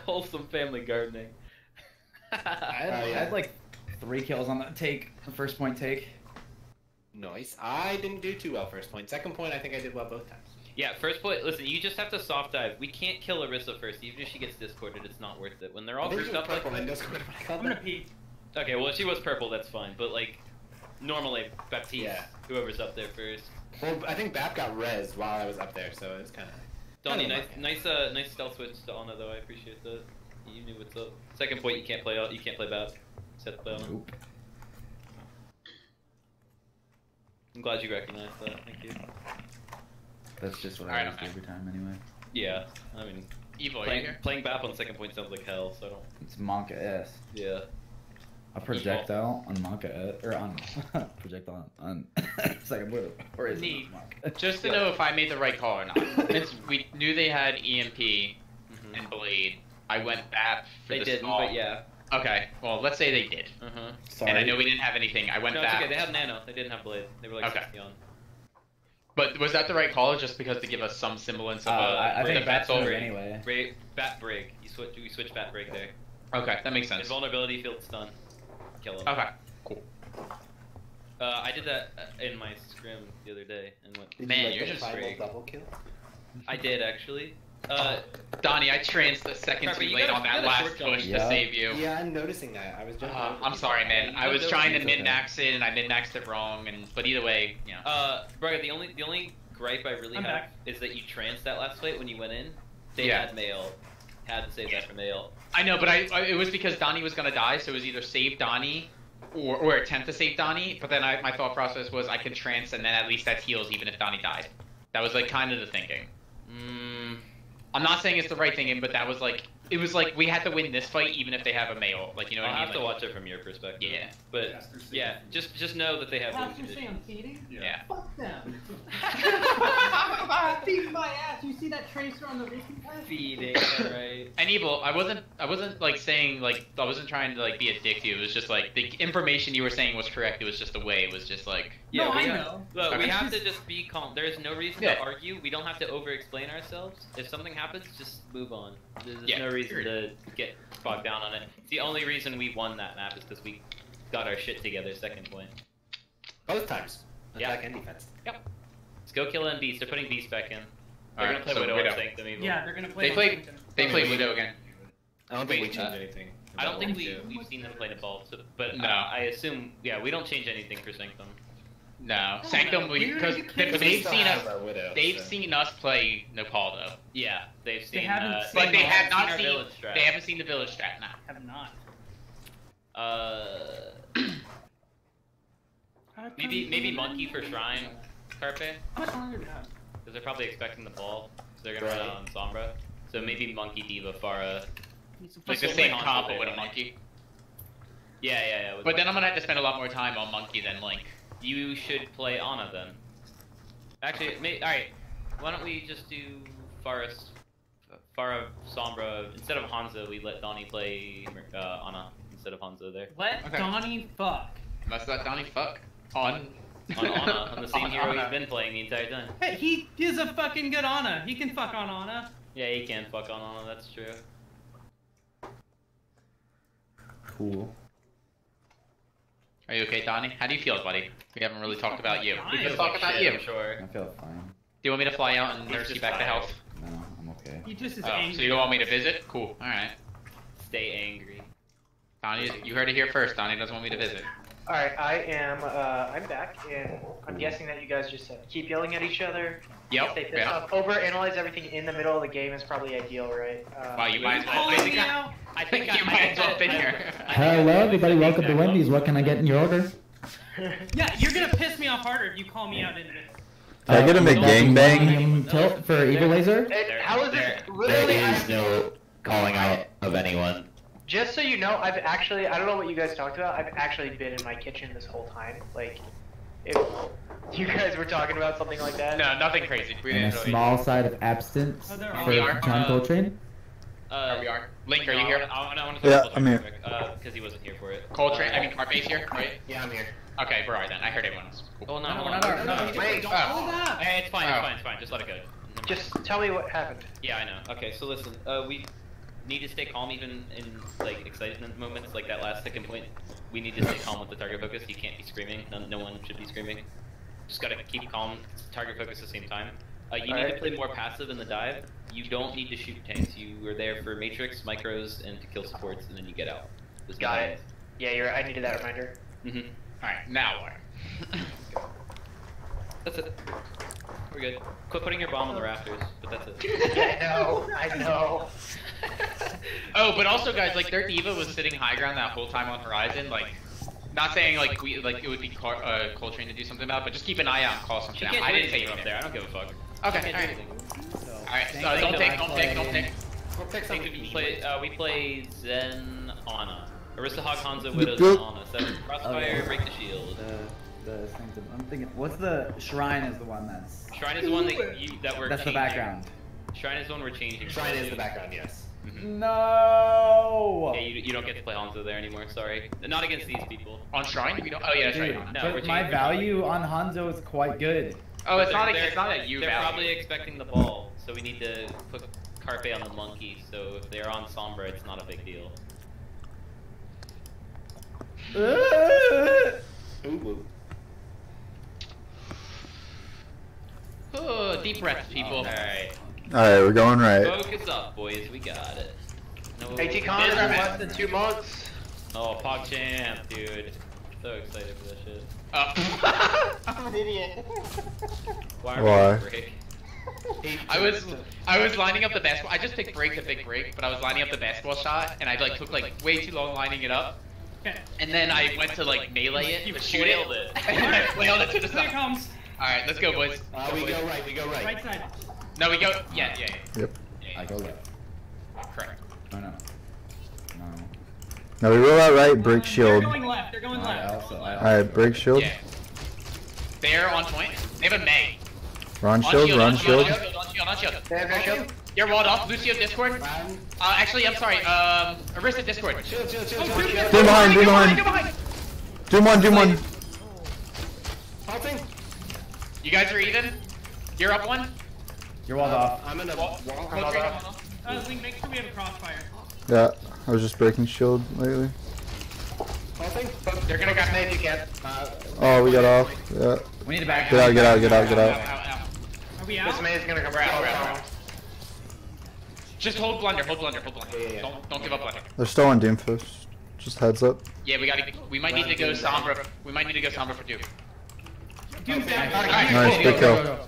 A: Wholesome family gardening.
G: I had,
D: Oh,
G: I had like three kills on that take, the first point take.
D: Nice. I didn't do too well first point. Second point, I think I did well both times.
A: yeah, first point. Listen, you just have to soft dive. We can't kill Orisa first, even if she gets discorded. It's not worth it. When they're all
D: think
A: grouped up like
D: purple in Discord I called
B: I'm gonna pee.
A: Okay, well, if she was purple, that's fine. But like, normally Baptiste,
D: Yeah.
A: whoever's up there first.
D: Well, I think Bap got res while I was up there, so it was kind of.
A: Donnie, nice, nice, uh, nice stealth switch to Ana though. I appreciate that. You knew what's up. Second point, you can't play out. You can't play Bap. Set the play Ana.
G: Nope.
A: I'm glad you recognized that. Thank you.
G: That's just what
C: Alright,
G: I always do
C: okay.
G: every time anyway.
A: Yeah, I mean,
C: Evo,
A: playing,
C: here?
A: playing Bap on second point sounds like hell. So I don't.
G: It's Monka S.
A: Yeah.
G: A projectile on Monka or on projectile on, on second blue or is
C: Neat.
G: it Monka?
C: Just to know if I made the right call or not. Since we knew they had EMP
A: Mhm.
C: and Blade, I went back for
A: They
C: the
A: didn't,
C: small.
A: but yeah.
C: Okay, well, let's say they did.
A: Uh-huh.
F: Sorry.
C: And I know we didn't have anything. I went
A: No, it's
C: back.
A: okay. They had nano. They didn't have blade. They were like
C: Okay.
A: 60 on.
C: But was that the right call, just because to give us some semblance
G: Uh,
C: of a
G: I, I think
C: the
G: that's
C: vessel?
G: anyway.
A: Bra- bat break. You switch. You switch bat break there.
C: Okay, that makes sense.
A: Invulnerability, field stun. Kill him.
C: Okay, cool.
A: Uh, I did that uh, in my scrim the other day and went.
D: Did
C: Man,
D: you like
C: you're
D: the
C: just
D: final
A: brig.
D: double kill?
A: I did actually. Uh,
C: Donnie, I tranced the second
A: Harper,
C: too late on that last
A: short jump.
C: push to save you.
D: Yeah, I'm noticing that. I was jumping.
C: Uh, I'm sorry, man. I was trying to
G: things, okay.
C: min max it, and I min maxed it wrong. And but either way, you know.
A: uh, bro, the only the only gripe I really
B: I'm
A: have
B: back.
A: is that you tranced that last fight when you went in. They
C: Yeah.
A: had mail. Had to save that for mail.
C: I know, but I, I it was because Donnie was gonna die, so it was either save Donnie or, or attempt to save Donnie. But then I, my thought process was I can trance, and then at least that heals even if Donnie died. That was like kind of the thinking.
A: Mm,
C: I'm not saying it's the right thing, but that was like it was like we had to win this fight even if they have a male. Like you know
A: I'll
C: what I
A: have
C: mean?
A: to watch it from your perspective.
C: Yeah.
A: But yeah, just just know that they have.
B: Pastor
A: blue
B: say
A: condition.
C: Yeah.
B: Fuck them. Feed my ass. You see that tracer on the recent pass?
A: Feeding, right?
C: And evil, I wasn't I wasn't like saying like I wasn't trying to like be a dick to you. It was just like the information you were saying was correct. It was just the way. It was just like
A: Yeah,
B: no, I
A: have-
B: know.
A: Look, we have to just be calm. There is no reason
C: Yeah.
A: to argue. We don't have to over-explain ourselves. If something happens, just move on. There's
C: Yeah.
A: no reason to get bogged down on it. The only reason we won that map is because we got our shit together. Second point.
D: Both times.
A: Yeah.
D: Attack and defense. Yep.
A: Let's go kill them beast. They're putting beast back in. They're
C: Alright,
A: gonna play
C: so
A: Widow,
C: Widow.
A: I think. Them evil.
B: Yeah, they're gonna play.
C: They played-
B: Washington.
C: they played Widow again.
D: I don't think we changed
A: uh,
D: anything.
A: I don't think
D: what
A: we
D: do.
A: we've seen them play the ball, so, but
C: No.
A: uh, I assume yeah we don't change anything for Sanctum.
C: No, Sanctum
B: no.
C: we
B: You're-
C: because
B: you can't-
C: they've seen us
D: Widow,
C: they've
D: so-
C: seen us play Nepal though.
A: Yeah, they've seen.
B: haven't
A: uh,
B: seen
C: But they
B: Seen
C: have
A: seen
C: not
A: our
C: seen
A: village strat.
C: they haven't seen the village strat now.
B: Have not.
A: Uh, maybe maybe monkey for shrine, Carpe,
B: How much longer do we have?
A: because they're probably expecting the ball, so they're gonna run out on Sombra. So maybe monkey diva
B: Pharah.
C: Like the same
A: like
C: combo
A: Hanzo
C: with a monkey.
A: Yeah, yeah, yeah. with
C: But then I'm gonna have to spend a lot more time on monkey than Link.
A: you should play Ana then. Actually, may, all right. Why don't we just do Pharah, Pharah Sombra instead of Hanzo? We let Donnie play uh, Ana instead of Hanzo there.
B: Let
C: Okay.
B: Donnie fuck.
C: Must let Donnie fuck on
A: On Ana, on the same
C: On
A: hero
C: Ana.
A: he's been playing the entire time.
B: Hey, he is a fucking good Ana. He can fuck on Ana.
A: Yeah, he can fuck on Ana. That's true.
G: Cool.
C: Are you okay, Donnie? How do you feel, buddy? We haven't really talked about you. We just talk about
A: Shit,
C: you.
A: I'm sure.
G: I feel fine.
C: Do you want me to fly out and
A: He's
C: nurse you
A: just
C: back to health?
G: No, I'm okay.
B: He just is
C: Oh,
B: angry.
C: so you don't want me to visit? Cool. All right.
A: Stay angry.
C: Donnie, you heard it here first. Donnie doesn't want me to visit.
E: Alright, I am, uh, I'm back, and I'm guessing that you guys just uh, keep yelling at each other.
C: Yep.
E: Stay pissed
C: Yeah.
E: off. Overanalyze everything in the middle of the game is probably ideal, right? Uh,
C: Wow, you might as well. I
B: me
C: think I,
B: out?
A: I think
C: you might as well been here.
J: Hello, everybody. Welcome to Wendy's. What can I get in your order?
B: Yeah, you're gonna piss me off harder if you call me out in this.
F: Can I get a McGangbang?
J: Tilt for Evil Laser?
E: And how is
A: There-
E: this? Literally,
J: There is
E: I-
J: no calling out of anyone.
E: Just so you know, I've actually, I don't know what you guys talked about, I've actually been in my kitchen this whole time. Like, if you guys were talking about something like that.
C: No, nothing crazy. We
J: And a
C: really.
J: small side of abstinence
B: Oh,
J: for
B: are.
C: We.
J: John
A: Uh,
J: Coltrane.
A: Uh,
C: There we are. Link, are you here?
A: I, I, I want to
F: Yeah,
A: talk
F: I'm here.
A: because he wasn't here for it.
C: Coltrane, I mean Carpe's here, right?
E: Yeah, I'm here.
C: Okay, we're alright then. I heard everyone else. Cool.
A: Oh no,
B: No,
A: hold
B: we're
A: on.
B: not alright.
A: No,
B: No,
A: no,
E: wait.
A: don't-
C: Oh.
B: Hold up.
A: Hey, it's fine,
C: Oh.
A: it's fine, it's fine. Just let it go.
E: Just tell me what happened.
A: Yeah, I know. Okay, so listen, uh, we need to stay calm even in like excitement moments, like that last second point. We need to stay calm with the target focus. You can't be screaming. No, no one should be screaming. Just gotta keep calm, target focus at the same time. Uh, you need to play more passive in the dive. You don't need to shoot tanks. You are there for matrix, micros, and to kill supports, and then you get out. There's
E: Got it. Yeah, you're. I needed that reminder.
A: else. Mhm.
C: Alright, now what?
A: That's it. We're good. Quit putting your bomb on the rafters, but that's it.
E: I know. I know.
C: oh, but also, guys, like their diva was sitting high ground that whole time on Horizon. Like, not saying like we like it would be Car- uh, Coltrane to do something about, it, but just keep an eye out and call something out. I didn't say
A: anything
C: you
A: up there. I don't give a fuck.
C: Okay,
A: She can't do
C: alright.
A: anything.
C: Alright,
B: Thank
C: uh, don't
B: I
C: take, don't take, don't take.
D: We'll pick something
A: think we play. Uh, we play Zen Ana Orisa Hog Hanzo Widows
F: the-
A: on us. Crossfire, break the shield.
G: The the sanctum. I'm thinking. What's the shrine? Is the one that's.
A: Shrine is the one that you that we're
G: That's the background.
A: Shrine is the one we're changing.
D: Shrine is the background, yes. Mm-hmm.
G: No.
A: Yeah, you, you don't get to play Hanzo there anymore. Sorry, not against these people.
C: On Shrine? We don't. Oh yeah, that's
G: Dude,
C: right.
A: No,
G: but
A: we're
G: my
A: changing-
G: value on Hanzo is quite good.
C: Oh, it's not. A, it's not a you
A: They're
C: value.
A: probably expecting the ball, so we need to put Carpe on the monkey. So if they're on Sombra, it's not a big deal.
C: Oh, deep breaths, people.
A: All right,
F: Alright, we're going right.
A: focus up, boys. We got it. No,
E: AT Con is in less than two months.
A: Oh, PogChamp, dude. So excited for that shit.
C: Oh. I'm an idiot.
A: Why? Are
F: Why?
C: I was I was lining up the basketball. I just picked break to pick break, but I was lining up the basketball shot, and I like took like way too long lining it up. And then I went to like melee it,
A: You
C: to shoot
A: flailed
C: it,
A: it.
C: and I flailed it to the
B: Here it
C: side.
B: Comes.
C: All right, let's go, boys.
D: Uh, we go right, we go right.
B: Right side.
C: No, we go. Yeah, yeah,
F: Yep.
G: I go left.
C: Correct.
G: No, no. No.
F: Now we roll out right, break shield.
B: They're going left. They're going
G: I
B: left.
G: also. I
F: Alright, break shield.
C: Yeah. They're on point. They have a Mei.
F: Run
C: On
F: shield, run shield.
C: On shield, on shield, on shield.
E: They have no shield.
C: You're walled off. Lucio Discord. Uh, actually, I'm sorry. Um, Orisa Discord.
D: Chill, chill, chill,
B: Oh,
D: chill,
B: Doom
D: chill.
B: is-
F: Doom behind, doom behind.
C: Go behind.
F: Doom one, doom one.
D: Halting.
C: You guys are even. You're up one.
G: You're walled off.
D: I'm in a wall.
C: Hold three, hold on.
B: Uh, Link, make sure we have a crossfire.
F: Yeah, I was just breaking shield lately.
D: Halting.
C: They're gonna grab
E: If you can.
D: Uh,
F: Oh, we got off. Yeah.
G: We need to back.
F: Get out, get out, get out, get
C: Out,
F: out.
C: out, out.
B: Are we
E: This
B: out?
E: Mei is gonna come
C: We're out,
E: out.
C: we're out, we're out. Just hold blunder, hold blunder, hold blunder.
D: Yeah, yeah, yeah.
C: Don't don't give up blunder.
F: They're still on Doomfist. Just heads up.
C: Yeah, we gotta. We might need to go Sombra. We might need to go Sombra for Duke.
B: Doom's down.
C: Alright,
F: Nice,
C: cool.
F: good kill.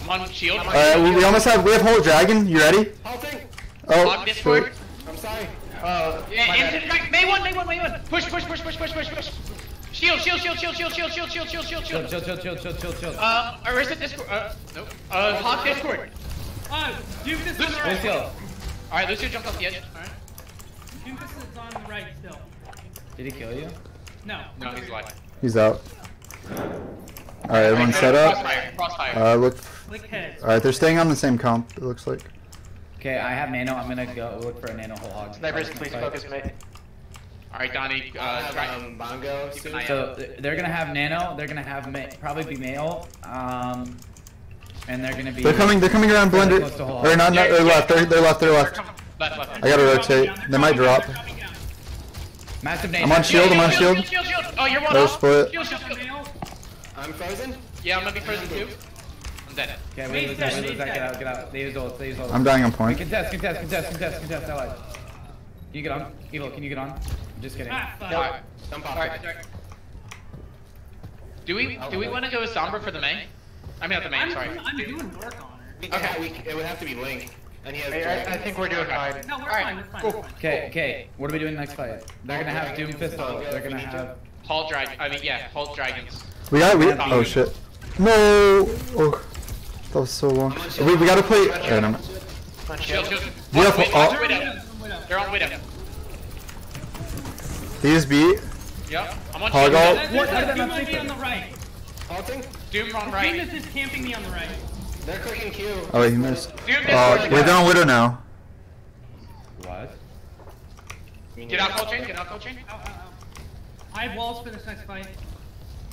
C: Come on, shield.
F: Alright, we, we almost have, we have whole dragon. You ready?
D: halting.
F: Oh,
C: On Discord.
F: shoot.
D: I'm sorry.
E: Oh,
C: Yeah,
E: my
C: into
E: bad.
C: the Mei one, Mei one, Mei one. Push, push, push, push, push, push, push. Shield, shield, shield, shield, shield, shield, shield, shield, shield, shield,
G: Chill,
C: shield.
G: chill, chill, chill, chill, chill, chill.
C: Uh, Orisa Discord. Uh, nope. Uh, Hog Discord.
B: Uh, Doomfist is on the
C: Lucio.
B: right.
G: Lucio.
C: Alright, Lucio jumped off the edge. Alright.
B: Doomfist is on the right still.
G: Did he kill you?
B: No.
C: No, he's alive.
F: He's out. Alright, everyone set up.
C: Crossfire, crossfire.
F: Uh, look. Alright, they're staying on the same comp, it looks like.
G: Okay, I have nano. I'm gonna go look for a nano whole hog.
E: Snipers, please
G: Fight.
E: focus, mate.
C: Alright, Donnie, uh, try.
D: um, bongo soon.
G: So they're gonna have nano. They're gonna have ma- probably be male. Um, and they're gonna be.
F: They're coming, they're coming around
G: Fairly
F: Blender.
G: close to whole
F: not, no, they're left, they're, they're left, they're
C: They're
F: left.
C: Left, left.
F: I gotta rotate.
B: They're
F: They might
B: dropping
F: drop.
G: Massive nano.
F: I'm on shield, I'm on shield.
C: Shield, shield, shield. Oh, you're one
F: They're
C: off.
F: split.
C: Shield, shield, shield.
D: I'm frozen.
C: Yeah, I'm gonna be frozen too. I'm dead.
G: Okay, wait,
B: Main
G: wait,
B: set,
G: wait,
B: main
G: wait, get
B: set.
G: out, get out. They use ult, they use ult.
F: I'm dying on
G: Wait,
F: point.
G: contest, contest, contest, contest, contest, allies. Can you get on? Evil, can you get on? I'm just kidding.
B: Ah, fuck.
C: Alright.
D: I'm popping.
C: Alright, alright. Do we do we want to go Sombra for the Mei? I mean, not the Mei.
B: I'm,
C: Sorry.
B: I'm doing work on her.
D: Okay. We, it would have to be Link. And he has
E: Hey, I, I think we're doing fine.
B: No, we're
C: Alright,
B: fine, we're fine.
C: cool.
B: We're fine.
G: Okay, okay. What are we doing next fight? They're gonna have Doom Pistol. They're gonna have.
C: Halt drag. I mean, yeah, halt dragons.
F: We got, we, oh um, shit. No! Oh, that was so long. We, we gotta play, never mind.
E: On
C: Shield,
E: shield.
C: shield.
F: Do have-
C: Wait,
F: oh.
C: They're on Widow.
F: These beat.
C: Yep. I'm on
F: Hog
C: shield.
F: ult.
B: There's
G: What?
B: a
G: How did that
B: Doom
G: not
B: might
G: take
B: be on the right.
D: Halting.
C: Doom on
B: Doom
C: right.
B: is just camping me on the right.
D: They're clicking Q.
F: Oh wait, he missed.
C: Doom
F: Uh,
C: Discord.
F: wait, they're on Widow now.
G: What?
C: Get out, Coltrane. Get out, Coltrane.
B: Ow, ow, ow. I have walls for this next fight.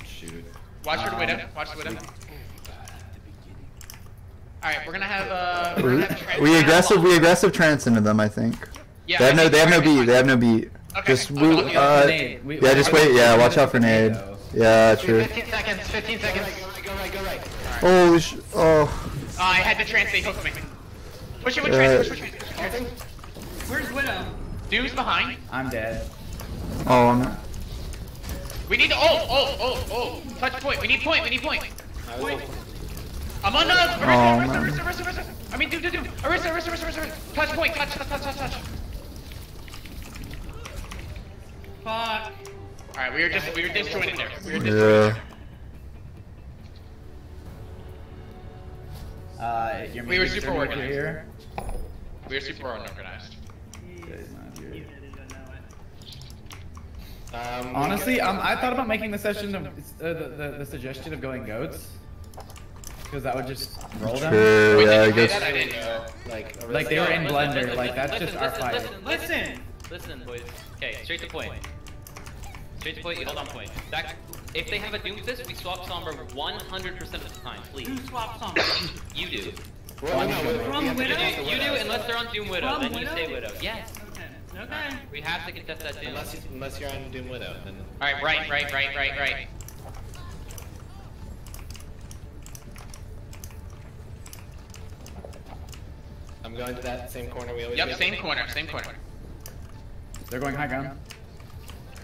G: Shoot.
C: Watch for the Widow. Watch the Widow. Alright, we're gonna have, uh... We're gonna have
F: we aggressive, we aggressive trance into them, I think.
C: Yeah,
F: They have no, they have no beat, they have no beat.
C: Okay.
F: Just,
C: I'll-
F: we, uh,
G: Nade. We-
F: yeah, just wait, yeah, watch out for nade. Yeah, true.
E: 15 seconds, 15 seconds.
D: Go right, go right, go right.
F: Holy sh, oh.
C: Uh, I had the trance, they hooked me. Push it with trance, push, push, push.
D: Halting.
B: Where's Widow?
C: Doom's behind.
G: I'm dead.
F: Oh, I'm,
C: We need to ult, ult, ult, ult. Touch point, we need point, we need point.
B: Wait,
C: I'm on the Orisa,
F: Oh,
C: Orisa,
F: man.
C: Orisa, Orisa, Orisa. I mean, Doom, Doom, Doom. Orisa, Orisa, Orisa, Orisa, Orisa. Touch point, touch, touch, touch, touch, touch.
B: fuck.
C: Alright, we were just, we were disjointed there. We were disjointed
F: yeah.
C: there.
G: Uh, you're
C: We were super organized.
G: Here.
C: We were super unorganized.
G: Good, nice.
B: You did it, I know it.
D: Um,
G: Honestly, um, I thought about making the session of uh, the, the the suggestion of going goats, because that would just roll them.
F: True, yeah, I guess.
C: I didn't
D: uh, like, a
G: Like they were in
A: Listen,
G: Blender,
A: listen,
G: like that's
A: listen,
G: just our
A: listen,
G: fight.
A: Listen,
B: Listen!
A: listen, boys. Okay, straight to point. Straight to point. You hold on point. That, if they have a Doomfist, we swap Sombra 100% of the time, please.
B: Who swaps on?
A: You do.
D: Well, no, we- we
B: From Widow?
D: contest the
A: You do unless they're on Doom Widow,
B: From
A: then you
B: Widow?
A: say Widow. Yes.
B: Okay. Okay.
A: We have to contest that Doom.
D: Unless, you, unless you're on Doom Widow, then.
C: Alright, right, right, right, right, right.
D: I'm going to that same corner we always
C: Yep,
D: do.
C: same corner, same corner.
G: They're going high ground,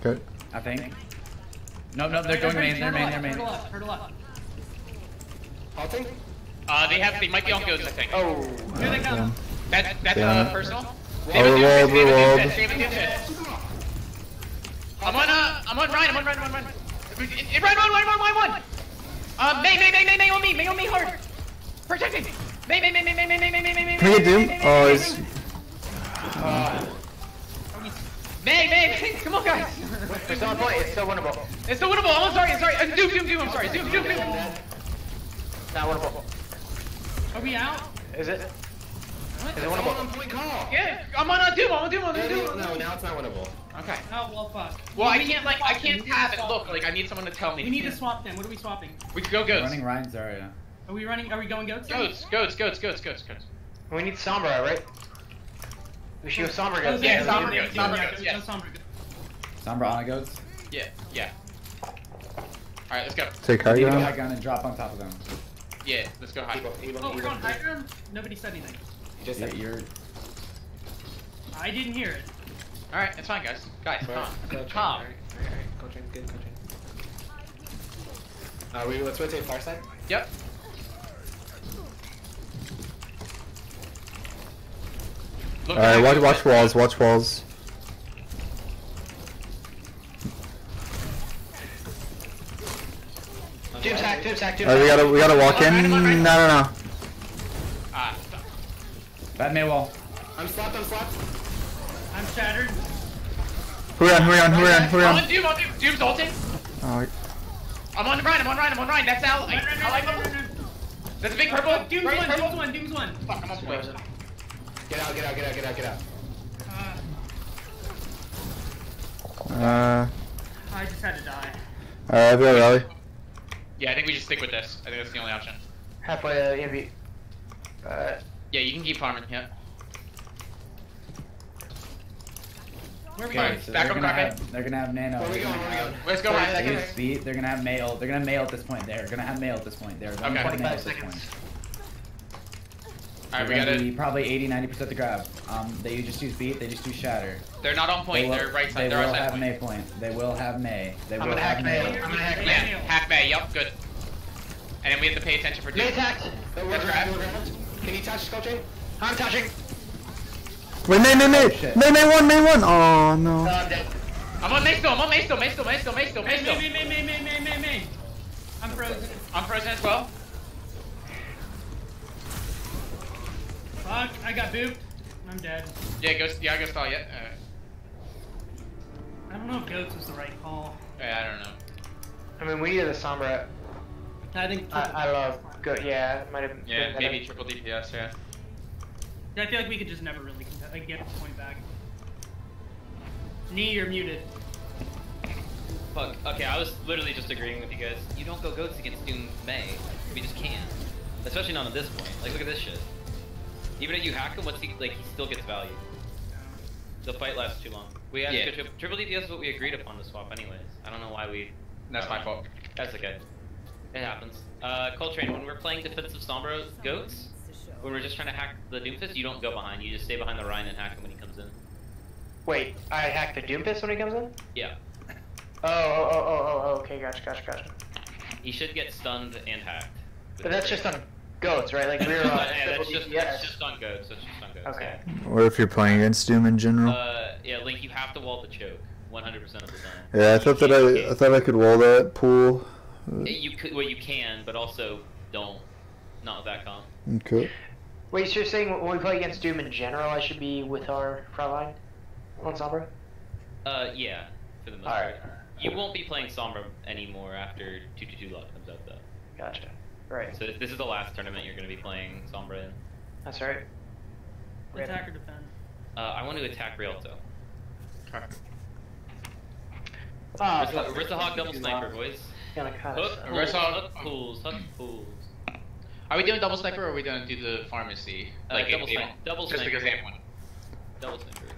F: Good.
G: I think. No, no, they're going main. They're main. They're main.
B: Turtle up, turtle
C: Uh, they have, they might be on goats, I think.
D: Oh.
B: Here they come.
C: That, that's
F: Damn
C: uh,
F: it.
C: personal.
F: Oh, rerolled, rerolled.
C: Save it, save it. I'm on, uh, I'm on Ryan, I'm on Ryan, I'm on Ryan. Ryan, Ryan, Ryan, Ryan, Ryan, Ryan. Uh, Mei, Mei, Mei, Mei, Mei on me, Mei on me hard. Protect me. Mei, Mei, Mei, Mei, Mei, Mei, Mei, Mei, Mei, Mei, Mei,
F: Can we get Doom?
C: Mei, Mei,
F: Oh,
C: Mei,
F: it's.
C: Mei, Mei, Mei, come on, guys.
E: It's on point. It's still winnable.
C: It's so winnable. I'm sorry, I'm sorry. Uh, Doom, Doom, Doom, I'm sorry. Doom, Doom, Doom.
E: Not winnable.
B: Are we out?
E: Is it? Is it
D: Someone
E: winnable?
D: on point call.
C: Yeah, I'm on a Doom, I'm on Doom, I'm on
D: No,
C: Doom.
D: no, no, now it's not winnable.
C: Okay.
B: Oh, well, fuck.
C: Well, I
B: We need
C: can't like I can't
B: them.
C: have it look like I need someone to tell me.
B: We need to swap them. What are we swapping?
C: We could go
G: They're
C: goats.
G: running Ryan area.
B: Are we running? Are we going goats?
C: Goats, goats, goats, goats, goats, goats.
E: We need Sombra, right? We should go Sombra
B: Oh,
E: goes.
C: Yeah,
B: yeah,
C: Sombra
B: yeah,
C: goats,
B: yeah,
C: Sombra
B: yeah,
C: goats,
B: yeah,
C: yeah.
B: Sombra goats.
G: Sombra on goats.
C: Yeah, yeah. Alright, let's go.
F: Take high
G: Need to go high
F: ground.
G: ground and drop on top of them.
C: Yeah, let's go high.
D: Evil, evil,
B: Oh, we're
D: evil.
B: going high ground? Nobody said anything.
D: You just
G: You're,
D: said.
G: you're
B: I didn't hear it.
C: Alright, it's fine guys. Guys,
D: Alright,
C: calm.
D: go train,
C: Calm.
D: alright, alright, go train, good, go train. Uh, we, let's rotate far side.
C: Yep. Look
F: Alright, watch, watch walls, watch walls.
E: Doom's hack, Doom's hack, Doom's
F: Alright, we gotta, we gotta walk in. No, no, no.
C: Ah,
G: bad May wall.
D: I'm slapped, I'm slapped.
B: I'm shattered.
F: Hurry on, hurry on, hurry on, hurry
C: I'm
F: on.
C: on Doom, I'm on Doom. Doom's ulting.
F: Oh,
C: I'm on Ryan, I'm on Ryan, I'm on Ryan. That's Al. I,
B: Run, run,
C: I like
B: run, run,
C: him.
B: run, run.
C: That's a big purple.
B: Doom's
C: Right,
B: one,
C: purple.
B: Doom's one, Doom's one.
C: Fuck, I'm on point.
D: Get out, get out, get out, get out, get out.
B: Uh,
F: uh,
B: I just had to die.
F: alright, I've got rally.
C: Yeah, I think we just stick with this. I think that's the only option.
E: Halfway uh, EMP. Uh,
C: Yeah, you can keep farming. Yeah.
B: Where are we
G: Okay,
B: going?
G: so
C: back
G: they're
C: up,
G: gonna
C: Carpet.
G: have they're gonna have nano.
D: Where
G: they're
D: going,
G: gonna
D: where we
G: have-
D: going?
C: Let's go,
E: Thirty
C: Ryan.
E: seconds.
G: Use speed. They're gonna have mail. They're gonna mail at this point. They're gonna have mail at this point. They're going
C: Okay.
G: have mail at
E: 45
G: this
E: seconds.
G: Point.
C: Alright, we
G: They're
C: got
G: gonna be
C: it.
G: probably 80, 90 percent to grab. Um, they just use beat. They just do shatter.
C: They're not on point.
G: They will,
C: They're right side. They're
G: will have
C: point.
G: Mei point. They will have Mei. They
E: I'm
G: will
E: gonna
G: have
E: hack Mei.
G: Mei.
E: I'm gonna hack Mei.
C: Yeah, hack Mei. Yup, good. And then we have to pay attention for Doom.
E: Mei attack.
C: That's right.
D: Can you touch skull chain?
E: I'm touching.
F: Wait, Mei, Mei, Mei!
G: shit.
F: Mei, Mei one, Mei one! Oh,
E: Uh,
F: no.
E: I'm.
C: I'm on Mace still. I'm on Mace still. Mace still. Mace still. Mace still.
B: Mei,
C: still.
B: may, may, may, may, may, may, may. I'm frozen.
C: I'm frozen as well.
B: Fuck, I got booped. I'm dead.
C: Yeah, go. Yeah, go stall. Yeah. Uh,
B: I don't know if goats was the right call.
C: yeah, I don't know.
E: I mean, we needed a Sombra.
B: I think.
E: I, I love. Good. Yeah, it might have.
C: Yeah,
E: been
C: maybe
E: better.
C: triple DPS. Yeah.
B: I feel like we could just never really contest, like, get the point back. Knee, you're muted.
A: Fuck. Okay, I was literally just agreeing with you guys. You don't go goats against Doom Mei. We just can't. Especially not at this point. Like, look at this shit. Even if you hack him, what's he like? He still gets value. The fight lasts too long. We have
C: Yeah.
A: to go triple DPS is what we agreed upon to swap, anyways. I don't know why we.
C: That's my fault.
A: That's okay. It happens. Uh, Coltrane, when we're playing defensive Sombra goats, when we're just trying to hack the Doomfist, you don't go behind. You just stay behind the Rein and hack him when he comes in.
E: Wait, I hack the Doomfist when he comes in?
A: Yeah.
E: Oh, oh, oh, oh, oh, okay, gotcha, gotcha, gotcha.
A: He should get stunned and hacked.
E: But that's just on goats, right? Like we're on.
A: yeah, that's just,
E: yes.
A: that's just on goats. That's just on goats.
E: Okay.
F: Or if you're playing against Doom in general.
A: Uh, yeah, Link, you have to wall the choke 100% of the time.
F: Yeah, I thought that I, I thought I could wall that pool.
A: You could, well, you can, but also don't. Not with that comp.
F: Okay.
E: Wait, so you're saying when we play against Doom in general, I should be with our front line? on Sombra?
A: Uh, yeah, for the most
E: Alright.
A: part. You won't be playing Sombra anymore after 222 Lock comes out, though.
E: Gotcha. Right.
A: So this is the last tournament you're going to be playing Sombra in.
E: That's right. Rip.
B: Attack or defend?
A: Uh, I want to attack Rialto.
E: Ah,
A: Where's the, where's the hog double sniper, boys?
E: Gonna cut
A: Hook,
E: us.
A: pools, hook, pools, hook, pools.
C: Are we doing double sniper or are we going to do the Pharmercy?
A: Uh,
C: Like
A: double
C: if- if-
A: sniper. Double
C: Just
A: sniper.
C: because they have one.
A: Double sniper.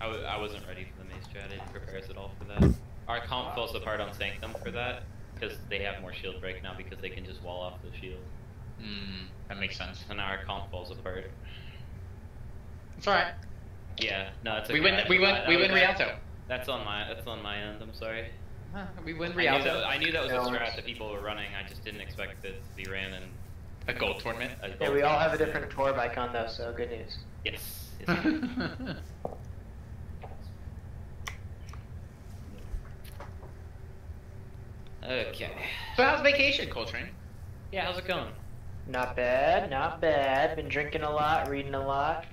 A: I, w- I wasn't ready for the mace strat. I didn't prepare us at all for that. Our comp falls apart on Sanctum for that because they have more shield break now because they can just wall off the shield.
C: Hmm, that makes sense.
A: And now our comp falls apart.
C: It's alright.
A: Yeah, no, it's
C: We win. We win.
A: I-
C: We win
A: was-
C: Rialto.
A: That's on my that's on my end. I'm sorry.
C: Huh, We win
A: I knew,
C: Rialto.
A: that, I knew that was
E: Yeah,
A: a strat that people were running. I just didn't expect it to be ran in
C: A gold tournament.
A: a
E: Yeah, we all have a
A: tournament.
E: different Torb icon though, so good news.
A: Yes. yes. okay.
C: so how's vacation, Coltrane?
A: Yeah, how's it going?
E: Not bad, not bad. Been drinking a lot, reading a lot.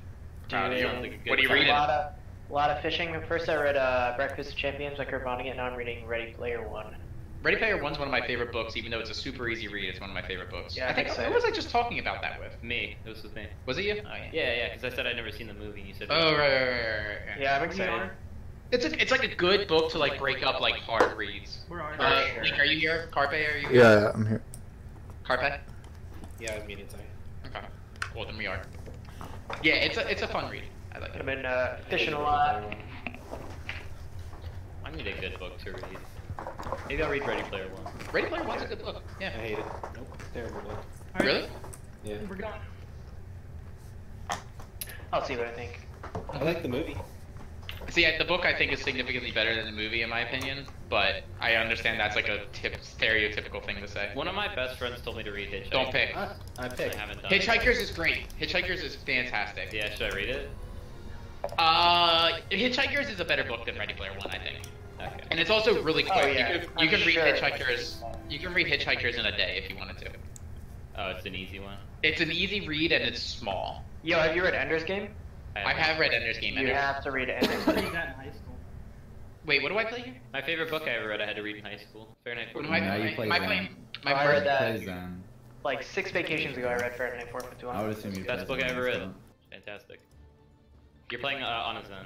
C: Proud of you.
E: doing
C: What are you
E: a
C: reading?
E: lot of, a lot of fishing. First, I read uh, Breakfast of Champions by Kurt Vonnegut. Now I'm reading Ready Player One.
C: Ready Player One's one of my favorite books, even though it's a super easy read. It's one of my favorite books.
E: Yeah,
C: I think.
E: I'm
C: Who was I just talking about that with?
A: Me. It was with me.
C: Was it you? Oh yeah.
A: Yeah, yeah. Because I said I'd never seen the movie, and you said.
C: Oh right, right, right, right, right. right.
E: Yeah, I'm
B: We
E: excited.
B: Are.
C: It's a, it's like a good book to like break up like hard reads.
B: Where are
C: Uh,
B: they?
C: Link, are you here? Carpe, are you here?
F: Yeah, yeah, I'm here.
C: Carpe.
D: Yeah, I was meeting sorry.
C: Okay. Well, then we are. Yeah, it's a it's a fun read. I like
E: I've
C: it.
E: been uh, fishing a lot.
A: I need a good book to read. Maybe I'll read Ready Player One.
C: Ready Player One's a good book. Yeah.
D: I hate it. Nope. Terrible book.
B: All right,
C: Really?
D: Yeah.
B: We're going.
E: I'll see what I think.
D: I like the movie.
C: See, the book I think is significantly better than the movie in my opinion, but I understand that's like a tip, stereotypical thing to say.
A: One of my best friends told me to read Hitchhiker.
C: Don't pick.
D: I, I
A: I
D: picked.
A: haven't done.
C: Hitchhikers is great. Hitchhikers is fantastic.
A: Yeah, should I read it?
C: Uh, Hitchhikers is a better book than Ready Player One, I think.
A: Okay.
C: And it's also really quick.
E: Oh, yeah.
C: You can, you can read
E: sure.
C: Hitchhikers. You can read Hitchhikers in a day if you wanted to.
A: Oh, it's an easy one.
C: It's an easy read and it's small.
E: Yo, have you read Ender's Game?
C: I have read Ender's Game.
E: You
C: Ender.
E: have to read Ender's Game.
B: read that in high school.
C: Wait, what do I play here?
A: My favorite book I ever read, I had to read in high school. Fahrenheit
C: What
A: 451.
C: am I
J: Now you play
C: Am I
J: Zen.
C: playing? My
E: I
C: first-
E: read that
J: Zen.
E: like six vacations ago. I read Fahrenheit 451.
J: I would assume you.
A: Best
J: play
A: book I
J: Zen
A: ever read.
J: also.
A: Fantastic. You're playing uh, on a Zen.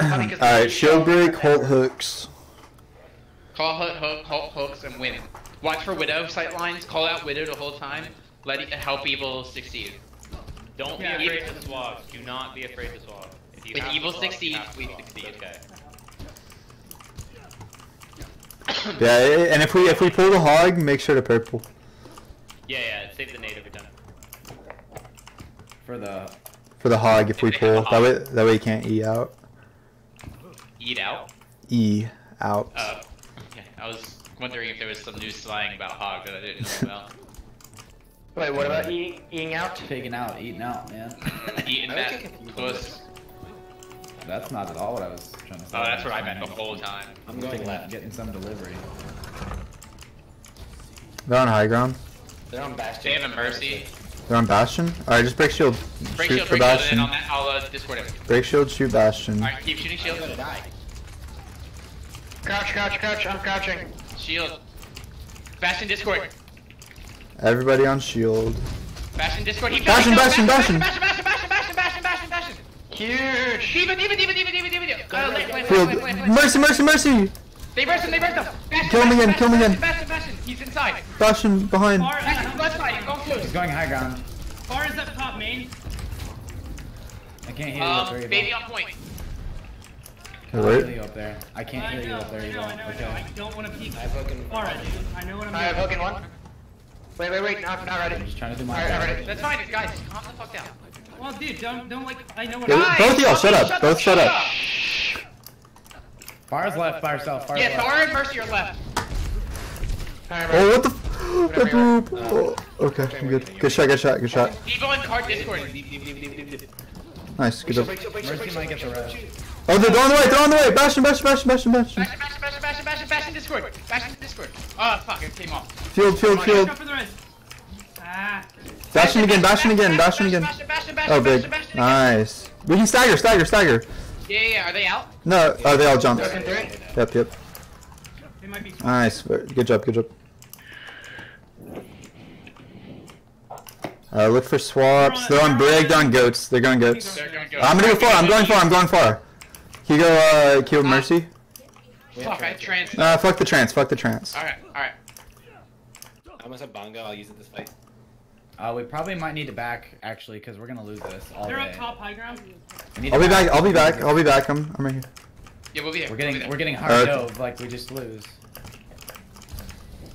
F: Alright,
E: the
F: shield
E: show-
F: break, Holt hooks.
C: Call hook, hook, hook, hooks, and win. Watch for Widow sight lines. Call out Widow the whole time. Let it help evil succeed.
A: Don't
B: Yeah,
A: be afraid
C: yeah.
A: to swap. Do not be afraid to swap. If you
C: If
A: have
C: evil
A: to swap,
C: succeeds, we succeed.
A: Okay.
F: Yeah, and if we if we pull the hog, make sure to purple.
A: Yeah, yeah. Save the nade every time.
J: For the
F: For the hog if we pull. That way that way you can't E out.
C: Eat out.
F: E out.
C: Uh, okay. I was wondering if there was some new slang about hog that I didn't know about.
E: Wait, what about e- eating out?
J: taking out, eating out, man.
C: Eating that
D: would take a few
C: puss.
J: That's not at all what I was trying to say.
C: Oh, that's what I meant the whole time.
D: I'm going left.
J: Getting some delivery.
F: They're on high ground.
D: They're on Bastion.
C: They have a mercy.
F: They're on Bastion. Alright, just break shield.
C: Break
F: shoot
C: shield,
F: for
C: break shield, and
F: Bastion.
C: then I'll, I'll uh, Discord him.
F: Break shield, shoot Bastion.
C: Alright, keep shooting shield.
D: I'm gonna die.
E: Crouch, crouch, crouch. I'm crouching.
C: Shield. Bastion Discord.
F: Everybody on shield.
C: Bastion Discord. He
F: Bastion, Bastion, Bastion.
C: Bastion, Bastion, Bastion, Bastion, Bastion, Bastion, Bastion.
E: Huge.
C: Diva, Diva, Diva, Diva, Diva, Diva, Diva. Uh, left, left,
F: Field.
C: left, left, left.
F: Mercy, mercy, mercy!
C: They burst him, they burst him. Bastion,
F: Kill him again, kill him again.
C: Bastion, Bastion, He's inside.
F: Bastion behind.
C: Bastion, left side, he's going
J: He's going high ground.
B: far is that top main?
J: I can't hear you up
C: Um,
J: there.
C: baby on point.
J: I can't
F: Wait.
J: hear you up there. I can't
B: I
J: hear you
B: know,
J: up there.
B: I know, I
J: Yvonne.
B: know, I know. I don't want to peek
D: I have fucking.
B: far, I do. I know what I'm doing.
E: I have
B: doing.
E: hooking one. Wait, wait, wait. Not, not ready.
J: I'm just trying to do my
E: Alright, I'm
J: part.
E: ready.
C: That's fine, guys. Calm the fuck down.
B: Well, dude, don't, don't like. I know what
F: Yeah,
B: I'm
F: both of y'all, shut up.
C: Shut
F: Both shut
C: fuck
F: up.
J: Fire's left, fire south, fire
C: Yeah,
J: left.
C: Thor and Mercy are left.
E: Alright,
F: Oh, what the f- that boop. Oh, okay, I'm good. Good shot, good shot, good shot.
C: Evo and card Discord.
F: Nice, good job.
G: Mercy might get the rest.
F: Oh, they're on the way, they're on the way! Bastion, Bastion, Bastion, Bastion, Bastion.
C: Bastion, bastion, bastion, bastion, bastion, bastion, Discord. Bastion, Discord. Oh, fuck, it came off.
F: Field, field, field.
B: Go for the res. Ah.
F: Bastion again, Bastion again, Bastion again. Oh, big.
C: bastion, bastion again.
F: Nice. We can stagger, stagger, stagger.
C: Yeah, yeah, yeah, are they out?
F: No, oh, they all jumped.
E: Broken through it.
F: Yep, yep.
B: They might be.
F: Nice. Good job, good job. Uh, look for swaps. They're on brig, they're on goats. They're going goats.
C: They're going go.
F: I'm gonna go far, I'm going far, I'm going far. Can you go, uh, kill Mercy?
C: Fuck, I trans.
F: Uh, fuck the trance, fuck the trance.
C: Alright, alright.
D: I must have bongo. I'll use it this fight.
G: Uh, we probably might need to back actually, because we're gonna lose this all
B: They're
G: day.
B: up top high ground.
G: We need
F: I'll be back, I'll be back, I'll be back. I'm, I'm right here.
C: Yeah, we'll be here.
G: We're
C: we'll
G: getting
C: there.
G: we're getting hard
F: Okay.
G: dove like we just lose.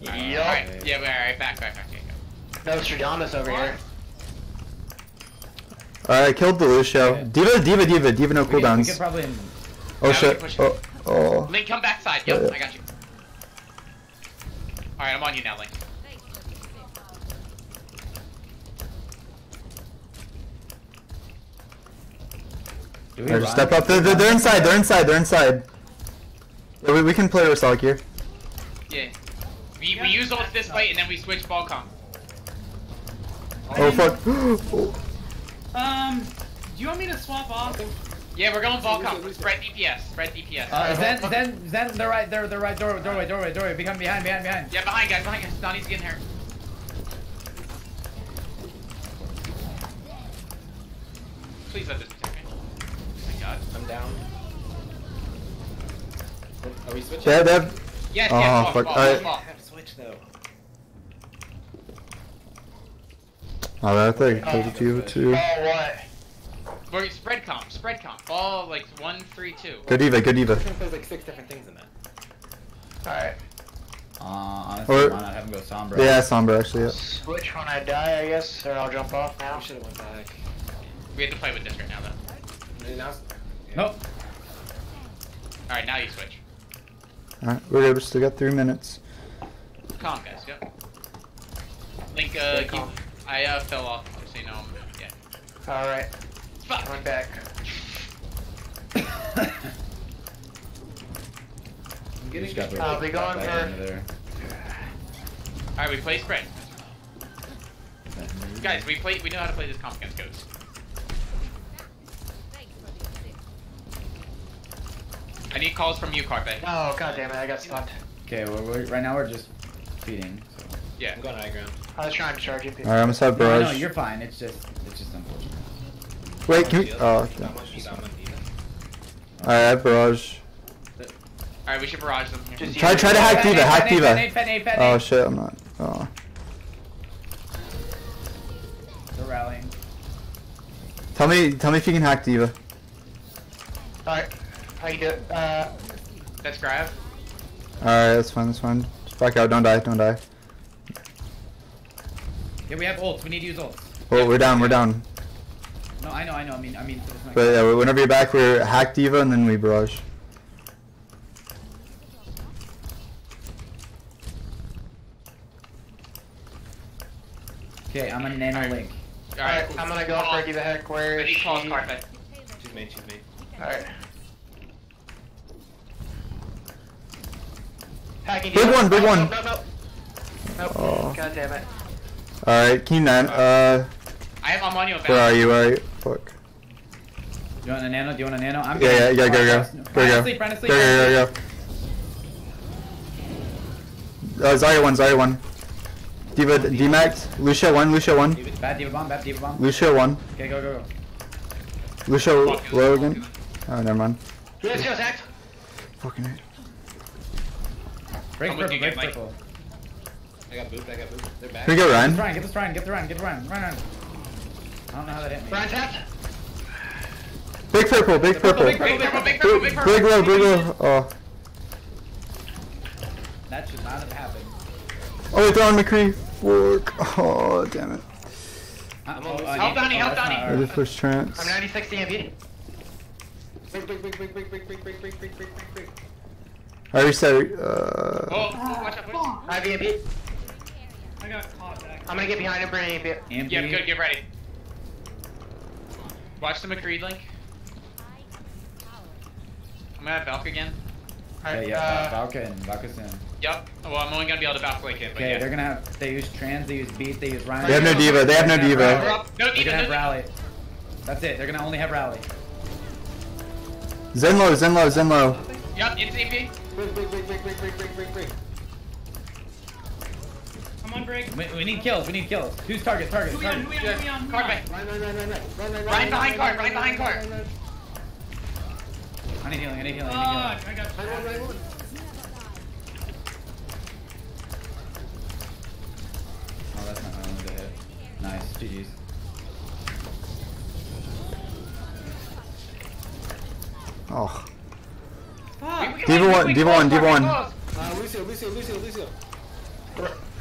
C: Alright, alright. Yeah, we're alright, back, back, back. Okay, go.
E: Nostradamus over here.
F: Alright, I killed the Lucio. Diva, Diva, Diva, Diva no
G: We could, we could
F: cooldowns.
G: probably
F: Oh
C: Yeah, we
F: shit. Oh, oh.
C: Link, come back side.
F: Yeah,
C: Yep,
F: yeah.
C: I got you. Alright, I'm on you now, Link.
G: do we
F: just step up. They're, they're, they're inside, they're inside, they're inside. Yeah, we, we can play Rosalik here.
C: Yeah. We, we use ult this fight and then we switch ball comp.
F: Oh fuck.
B: Um, do you want me to swap off?
C: Yeah, we're going ball comp. Spread DPS. Spread DPS.
G: Uh, Zen, Zen, Zen, they're right, they're, they're right, doorway, doorway, doorway, doorway, become behind, behind, behind.
C: yeah, behind guys, behind guys. Donnie's getting hurt. Please let this protect me. Oh my god.
D: I'm down. Are we switching?
F: They have, they have,
C: Yes,
F: Oh,
C: yes, ball,
F: fuck,
C: ball, ball.
D: I have switch though.
F: Oh, I think I killed the Diva too.
E: Oh, what?
C: We're spread comp, spread comp. All like one, three, two.
F: Good Diva, good Diva.
D: I think there's like six different things in that.
E: Alright.
G: Uh, honestly,
F: Or-
G: why not have him go Sombra?
F: Yeah, Sombra actually, yeah.
E: Switch when I die, I guess, or I'll jump off now.
D: We should have went back.
C: We have to play with this right now though.
D: And now
G: Nope.
C: Alright, now you switch.
F: Alright, we're good, we still got three minutes.
C: Calm guys, go. Link, uh,
E: Yeah, calm.
C: I uh, fell off, just so you know. I'm, yeah.
E: Alright,
C: Fuck!
E: coming back.
D: I'm getting
G: Just got the-
E: I'll be going
G: back
E: for-
G: into.
C: Alright, we play spread. Guys, we play. We know how to play this comp against goats. I need calls from you, Carpe.
E: Oh, god damn it, I got stunned.
G: Okay, well, we're, right now we're just feeding. So.
C: Yeah.
D: I'm going high ground.
E: I was trying to charge you.
F: Alright, I'm gonna set
G: No, no, you're fine. It's just, it's just unfortunate.
F: Wait, can we? Oh, okay.
D: Got one, you got one, Diva.
F: Alright, I have barrage.
C: Alright, we should barrage them here.
E: Just
F: Try, try to hack Diva, hack
G: Fed nade, fed
F: Diva.
G: nade, fed nade, fed
F: Oh shit, I'm not. Oh.
G: They're rallying.
F: Tell me, tell me if you can hack Diva.
E: Alright, how you do it? Uh,
C: That's grab.
F: Alright, that's fine, that's fine. Just back out, don't die, don't die.
G: Yeah, we have ults. We need to use ults.
F: Well, we're down, we're down.
G: No, I know, I know. I mean, I mean. for this next-
F: But yeah, whenever you're back, we're hack Diva and then we barrage.
G: Okay, I'm gonna nano link.
C: Alright,
E: alright, I'm gonna go for the Heck. Where
C: I
E: is
C: need
E: she?
C: calls, Carpe.
D: She's main, she's main.
E: Alright. Hacking
F: Big one, big
E: Oh,
F: one.
E: Nope, nope, nope. Nope.
F: Oh.
E: God damn it.
F: Alright, can you uh,
C: I am I'm on you.
F: where are you, where are you? Fuck.
G: Do you want a nano? Do you want a nano? I'm
F: Yeah, yeah,
G: getting-
F: go, go, go. Go, go.
G: sleep,
F: Go, go, go, go. Uh, Zarya 1, Zarya 1. Diva, D-Max, Lucio 1, Lucio 1.
G: sleep. Bad diva bomb, bad diva bomb.
F: Lucio 1.
G: Okay, go, go, go.
F: Lucio low again. Oh, never mind.
E: Let's go, Zach.
F: Fucking hate.
G: Break
C: I'm
G: purple, break purple.
D: I got booped, I got booped. They're back.
F: Can we go
G: Get
F: Rein?
G: this Rein, get this Rein, get the Rein, get the Rein, Rein, Rein. I don't know how that hit me.
E: Brian tapped.
F: Big purple, big purple.
G: big
C: Big purple, big purple, big
F: Big,
C: purple.
F: big low, big low. Oh.
G: That should not have happened.
F: Oh, wait, they're on McCree. Fuck. Oh, damn it.
G: Uh,
D: I'm
G: oh, uh,
C: Help Donnie,
G: oh,
C: help Donnie.
G: not
F: I just pushed trance.
E: I'm 96 DMP.
D: Break, break, break, break, break, break, break, break, break, break, break, break, break.
F: I reset. Uh.
C: Oh, oh, watch out, please.
E: I have EMP.
B: I got caught back.
E: I'm gonna get behind him for an EMP.
G: EMP.
C: Yeah, good, get ready. Watch the McCreed link. I'm gonna have Valk again.
G: Yeah,
E: Alright,
G: yeah,
E: uh,
G: Valka and Valka's in.
C: Yep. Well, I'm only gonna be able to Valk link him.
G: Okay,
C: yeah.
G: they're gonna have. They use trans. They use beat. They use Rein.
F: They have no diva. They have no diva.
C: No
G: They're
C: diva,
G: gonna have
C: diva.
G: rally. That's it. They're gonna only have rally.
F: Zenlo, Zenlo, Zenlo.
C: Yep, in CP.
D: Break, break, break, break, break, break, break, break, break.
B: Come on, break.
G: We, we need kills. We need kills. Who's target? Target.
B: Who we on?
G: target.
B: Who we on? Who we on? Who we on?
C: Rein behind
D: run,
C: cart, Rein behind cart.
D: run, run,
G: I need healing. I need healing. I need
B: Fuck. I got.
G: Oh, that's not my own to hit. Nice. GG's.
F: Oh.
B: Fuck.
C: We- we-
F: Diva one, Diva one, Diva one.
D: Uh, Lucio, Lucio, Lucio, Lucio.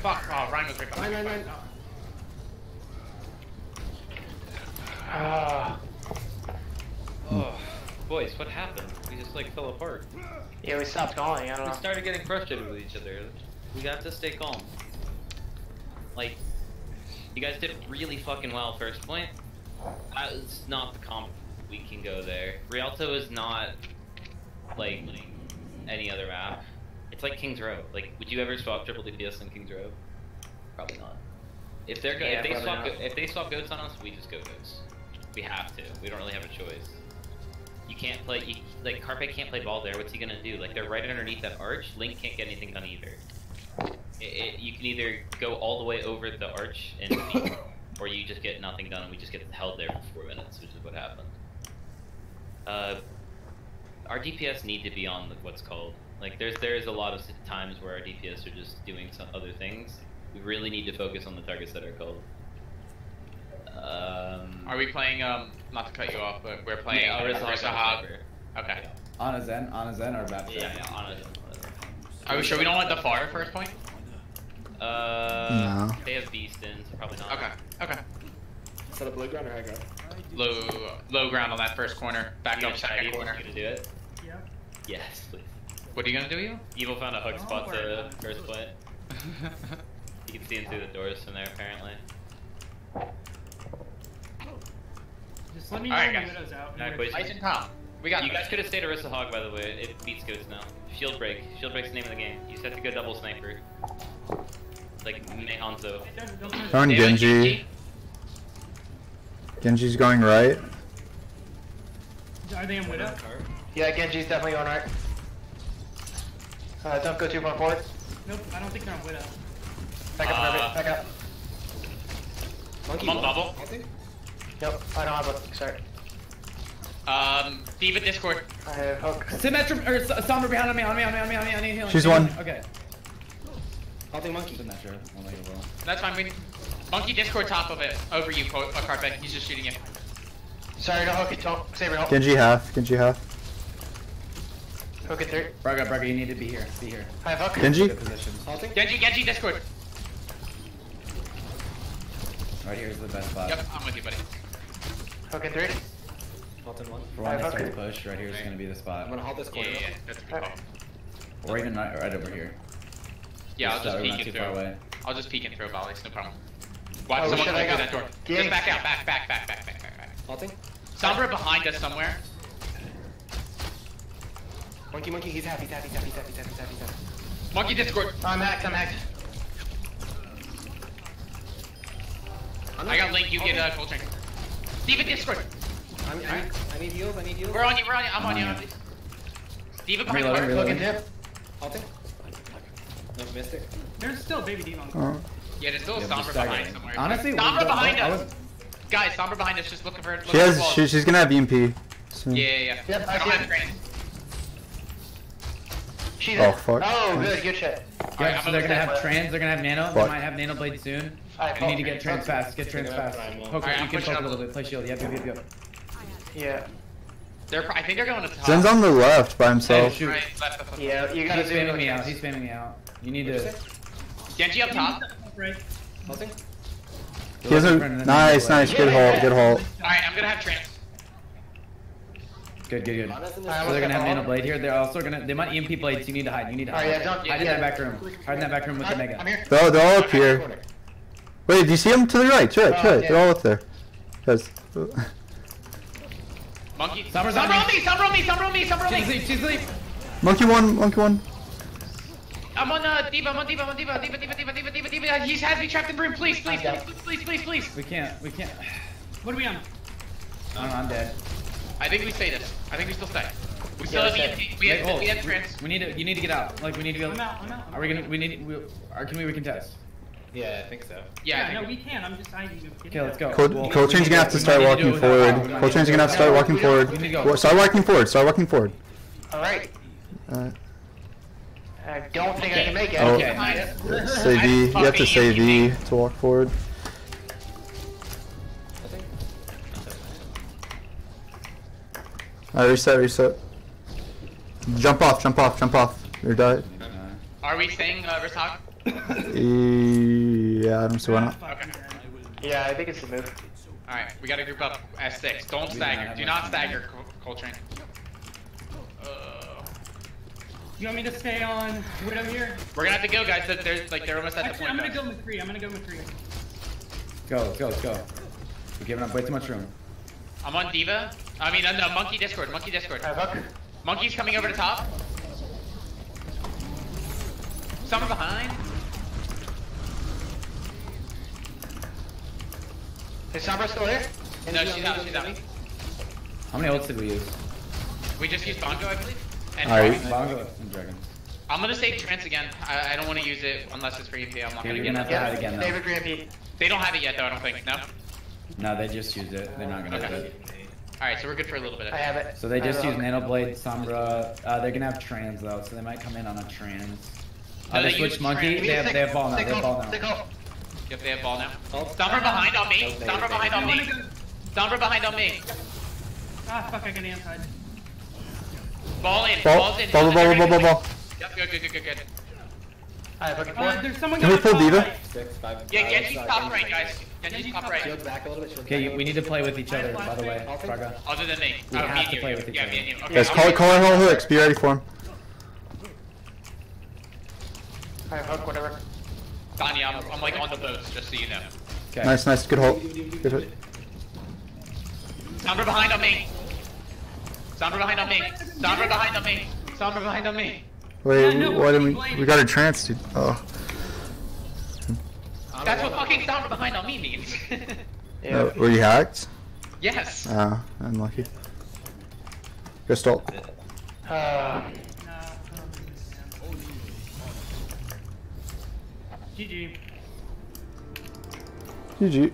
C: Fuck. Oh, Rein was right
D: Run,
C: behind.
D: run, run.
E: uh,
A: Oh, boys, what happened? We just like fell apart.
E: yeah, we stopped calling. I don't
A: We
E: know.
A: started getting frustrated with each other. We got to stay calm. Like, you guys did really fucking well first point. That is not the comp we can go there. Rialto is not like any other map. It's like Kings Row. Like, would you ever swap triple DPS in Kings Row? Probably not. If they're
E: Yeah,
A: if they swap go- if they swap goats on us, we just go goats. We have to. We don't really have a choice. You can't play. You, like Carpe can't play ball there. What's he gonna do? Like they're right underneath that arch. Link can't get anything done either. It, it, you can either go all the way over the arch and beat, or you just get nothing done and we just get held there for four minutes, which is what happened. Uh, our DPS need to be on the, what's called like there's there's a lot of times where our DPS are just doing some other things. We really need to focus on the targets that are called. Um,
C: Are we playing? Um, not to cut you off, but we're playing
A: yeah,
C: Orisa
A: Orisa
C: Hog.
A: Sniper.
C: Okay.
G: On a Zen. On a Zen or back.
A: Yeah, yeah, honestly.
C: Are we sure we don't let the far first point?
A: Uh,
F: No.
A: they have Bastion, so probably not.
C: Okay. Okay.
D: Set up low ground or high ground?
C: Low low ground on that first corner. Back
A: You
C: up second corner.
A: You gonna do it?
B: Yeah.
A: Yes, please.
C: What are you gonna do, you?
A: Evil found a hook
B: Don't
A: spot
B: worry
A: to
B: about
A: first point. You can see him through the doors from there, apparently.
B: Just let me know
C: Alright,
B: when
C: guys.
B: widow's out.
A: Alright,
B: We're-
C: Ice and Tom. We got
A: You guys could have stayed Orisa Hog, by the way. It beats goats now. Shield break. Shield break's the name of the game. You just have to go double sniper. Like Mehanzo.
B: Don't- don't turn it-
F: Throwing
C: Damn it,
F: Genji. Genji's going right.
B: Are they in widow?
E: Yeah, Genji's definitely going right. Uh, don't go too far forward.
B: Nope, I don't think they're on widow.
E: Back up,
C: Uh,
E: Back up.
D: Monkey
C: I'm on
D: ball.
C: bubble.
D: Nothing?
E: Nope, I don't have a. Sorry.
C: Um, Diva Discord.
E: I have hook.
G: Symmetra or S- Sombra behind on me. On me. On me. On me. On me. I need healing.
F: She's
G: I need
F: one.
G: healing. Okay.
D: Nothing monkey.
G: Symmetra. I'll make it well.
C: That's fine. We need... Monkey Discord top of it. Over you, Co- uh, Carpe. He's just shooting you.
E: Sorry, don't hook it. Don't. Save your hook.
F: Genji half. Genji half.
E: Hook it through.
G: Braga, Braga, you need to be here. Be here.
E: I have hook.
F: Genji.
G: Good
C: Genji, Genji Discord.
G: Right here is the best spot.
C: Yep, I'm with you, buddy.
E: Hook it through.
D: Halting one.
G: For when they
E: Five
G: start to
E: hundred.
G: push, right here is going to be the spot.
D: I'm gonna halt this corner.
C: yeah, yeah. That's a good call.
G: Or even right, right over here.
C: Yeah, I'll
G: Just,
C: just peek and throw.
G: away.
C: I'll just peek and throw volleys, no problem. Watch
E: Oh,
C: someone
E: shit,
C: come through that door.
E: ganks.
C: Just back out, back, back, back, back, back, back, back.
D: Halting?
C: Sombra behind us somewhere.
D: Monkey, monkey, he's happy, he's happy, he's happy, he's happy, he's happy, he's happy, he's happy.
C: Monkey Discord.
E: I'm hacked. I'm hacked.
C: I got Link, you get uh, Cold Drink. Diva Discord.
D: I need, I need, I need heals, I need heals.
C: We're on you, we're on you, I'm on you.
G: I'm on you.
C: Diva behind the
G: Reloading,
C: bar.
G: reloading.
E: Hook and dip.
D: Halting? No, Mystic.
B: There's still baby demon.
F: Oh.
C: Yeah, there's still a
G: Yeah,
C: Sombra behind somewhere.
G: Honestly,
C: Sombra behind
G: I
C: us.
G: was-
C: Guys, Sombra behind us, just looking for. Looking
F: She has.
C: walls.
F: She, she's gonna have EMP. soon.
C: Yeah, yeah, yeah.
E: Yep, I
C: I don't have
E: it.
C: Grenades.
E: She's
F: Oh, fuck.
E: Oh, good. Good shit.
G: Yeah,
C: I'm
G: so they're
C: gonna
G: gonna have
E: step
G: trans, they're gonna have nano,
F: Fuck.
G: they might have nano blade soon.
E: Alright,
G: You need to get trans fast, get trans fast.
D: have primal.
G: Poke,
C: Alright,
G: you
C: I'm
G: can
C: pushing
G: poke a little bit, play shield, yep, yep, yep, yep.
E: Yeah.
C: They're, I think they're going to top.
F: Zen's on the left by
G: Hey,
F: himself.
G: shoot.
C: Right, left, left, left.
E: Yeah. You gotta
G: He's
E: do
G: spamming me out, he's spamming me out. You need
D: What'd you
G: to...
D: say?
C: Genji up top.
B: Right.
D: Halting?
F: He hasn't. Nice, nice. Good halt. Good halt.
C: Alright, I'm gonna have trans.
G: Good, good, good.
D: Honest in
E: Alright,
G: So they're gonna have nano blade here, they're also gonna... They might EMP blades, you need to hide, you need to hide.
E: Alright, yeah, don't.
G: Hide in
E: yeah.
G: that back room. Hide in that back room with the
E: I'm
G: mega.
E: here.
F: They're, they're all up here. Wait, do you see them to the right? To the right, to the
E: Oh,
F: right. They're all up there. Guys.
C: Monkey.
G: Sombra's
C: Sombra
G: on
C: on me, Sombra on me, Sombra on me, Sombra on
G: She's
C: me.
G: asleep, she's asleep.
F: Monkey one, monkey one.
C: I'm on uh, Diva, I'm on Diva, I'm on Diva, Diva, Diva, Diva, Diva, Diva, Diva. He has me trapped in the room. Please, please, please, please, please, please.
G: We can't, we can't.
B: What are we on?
G: I'm, I'm dead.
C: I think we stay this. I think we still stay. We still
E: Yeah,
C: have. EMP. We have,
G: hold.
C: we have trans.
G: We need to, you need to get out. Like, we need to go.
B: I'm out, I'm out. I'm
G: Are we gonna, we need, we, or can we recontest?
D: Yeah, I think so.
C: Yeah,
B: Yeah, no,
C: we-
B: we can. I'm just hiding.
G: Okay, let's go.
F: Col-
G: Well,
F: Coltrane's
G: we
F: gonna have to start
G: need
F: walking
G: do it
F: forward.
G: without-
F: Coltrane's gonna have to start walking
G: We
F: forward.
G: go.
F: Start walking forward. Start walking forward.
E: All right.
F: Uh,
E: I don't think I can make it.
F: Oh.
G: Okay.
F: Save E. You have to save E to walk forward. Alright, reset, reset. Jump off, jump off, jump off. You're dead.
C: Are we staying uh, Ritok?
F: Yeah, I don't see why not.
C: Okay.
E: Yeah, I think it's the move.
C: All right, we gotta group up S6. Don't stagger. Do not stagger, Coltrane. Uh,
B: You want me to stay on Widow here?
C: we're gonna have to go, guys. They're, they're like they're almost at the
B: Actually,
C: point.
B: I'm gonna
C: guys.
B: go with three. I'm gonna go with three.
G: Go, let's go, let's go. We're giving up way too much room.
C: I'm on Diva. I mean, no, Monkey Discord. Monkey Discord. Monkey's coming over the top. Someone behind.
E: Is Sombra still here?
C: No, she's out. She's out.
G: How many ults did we use?
C: We just used Bongo, I believe. And
F: Alright.
G: Bongo and Dragon.
C: I'm gonna save Trance again. I, I don't want to use it unless it's for EP. I'm not
G: Okay,
C: gonna
G: you're
C: get
G: gonna
C: it.
G: to hide again
E: David
G: though.
E: Grampy.
C: They don't have it yet, though. I don't think. No.
G: No, they just used it. They're not gonna do it.
C: All right, so we're good for a little bit.
E: I have it.
G: So they just
E: have
G: use
E: it.
G: Nano Blade, Sombra. Uh, they're gonna have trans though, so they might come in on a trans.
C: No,
G: Uh,
C: they
G: they switch monkey.
C: trans.
G: They have, they have ball now. They
E: Stick
G: have ball now.
E: stick.
C: Yep, they have ball now. Sombra behind on me. Sombra behind on me. Sombra behind on me.
B: Ah, fuck! I got inside.
C: Ball in.
F: Ball,
C: Ball's in.
F: ball, ball, ball, ball, ball, ball.
C: Yep, good, good, good, good, good.
E: I have fucking
B: Uh,
E: four.
B: there's someone
F: Can we
B: going
F: pull
B: top
F: Diva?
D: Six, five.
C: Yeah,
D: five,
C: Genji's top right, guys. Genji's
B: Genji's
C: top
B: top
C: right.
D: Shield back a little bit. shield
G: Okay,
D: back
G: you,
D: a
G: we need to play with each other. By the way,
B: flashbang.
G: Fraga.
C: Other than me.
G: We
C: Oh,
G: have
C: me
G: to
C: you.
G: play with each
C: Yeah,
G: other.
C: me and you. Okay,
F: Guys, call,
C: be-
F: call our whole hooks. Be ready for him.
E: I have hook, whatever.
C: Donnie, I'm, I'm like on the boats, just so you know.
G: Okay.
F: Nice, nice. Good hold. Good hit.
C: Sombra behind on me. Sombra behind on me. Sombra behind on me. Sombra behind on me.
F: Wait,
B: Yeah, no,
F: why didn't we? We got a trance, dude. Oh.
C: That's what fucking Sombra behind on me means.
E: Yeah.
F: Uh, were you hacked?
C: yes.
F: Ah, unlucky. Crystal.
E: Uh,
B: Nah. GG.
F: GG.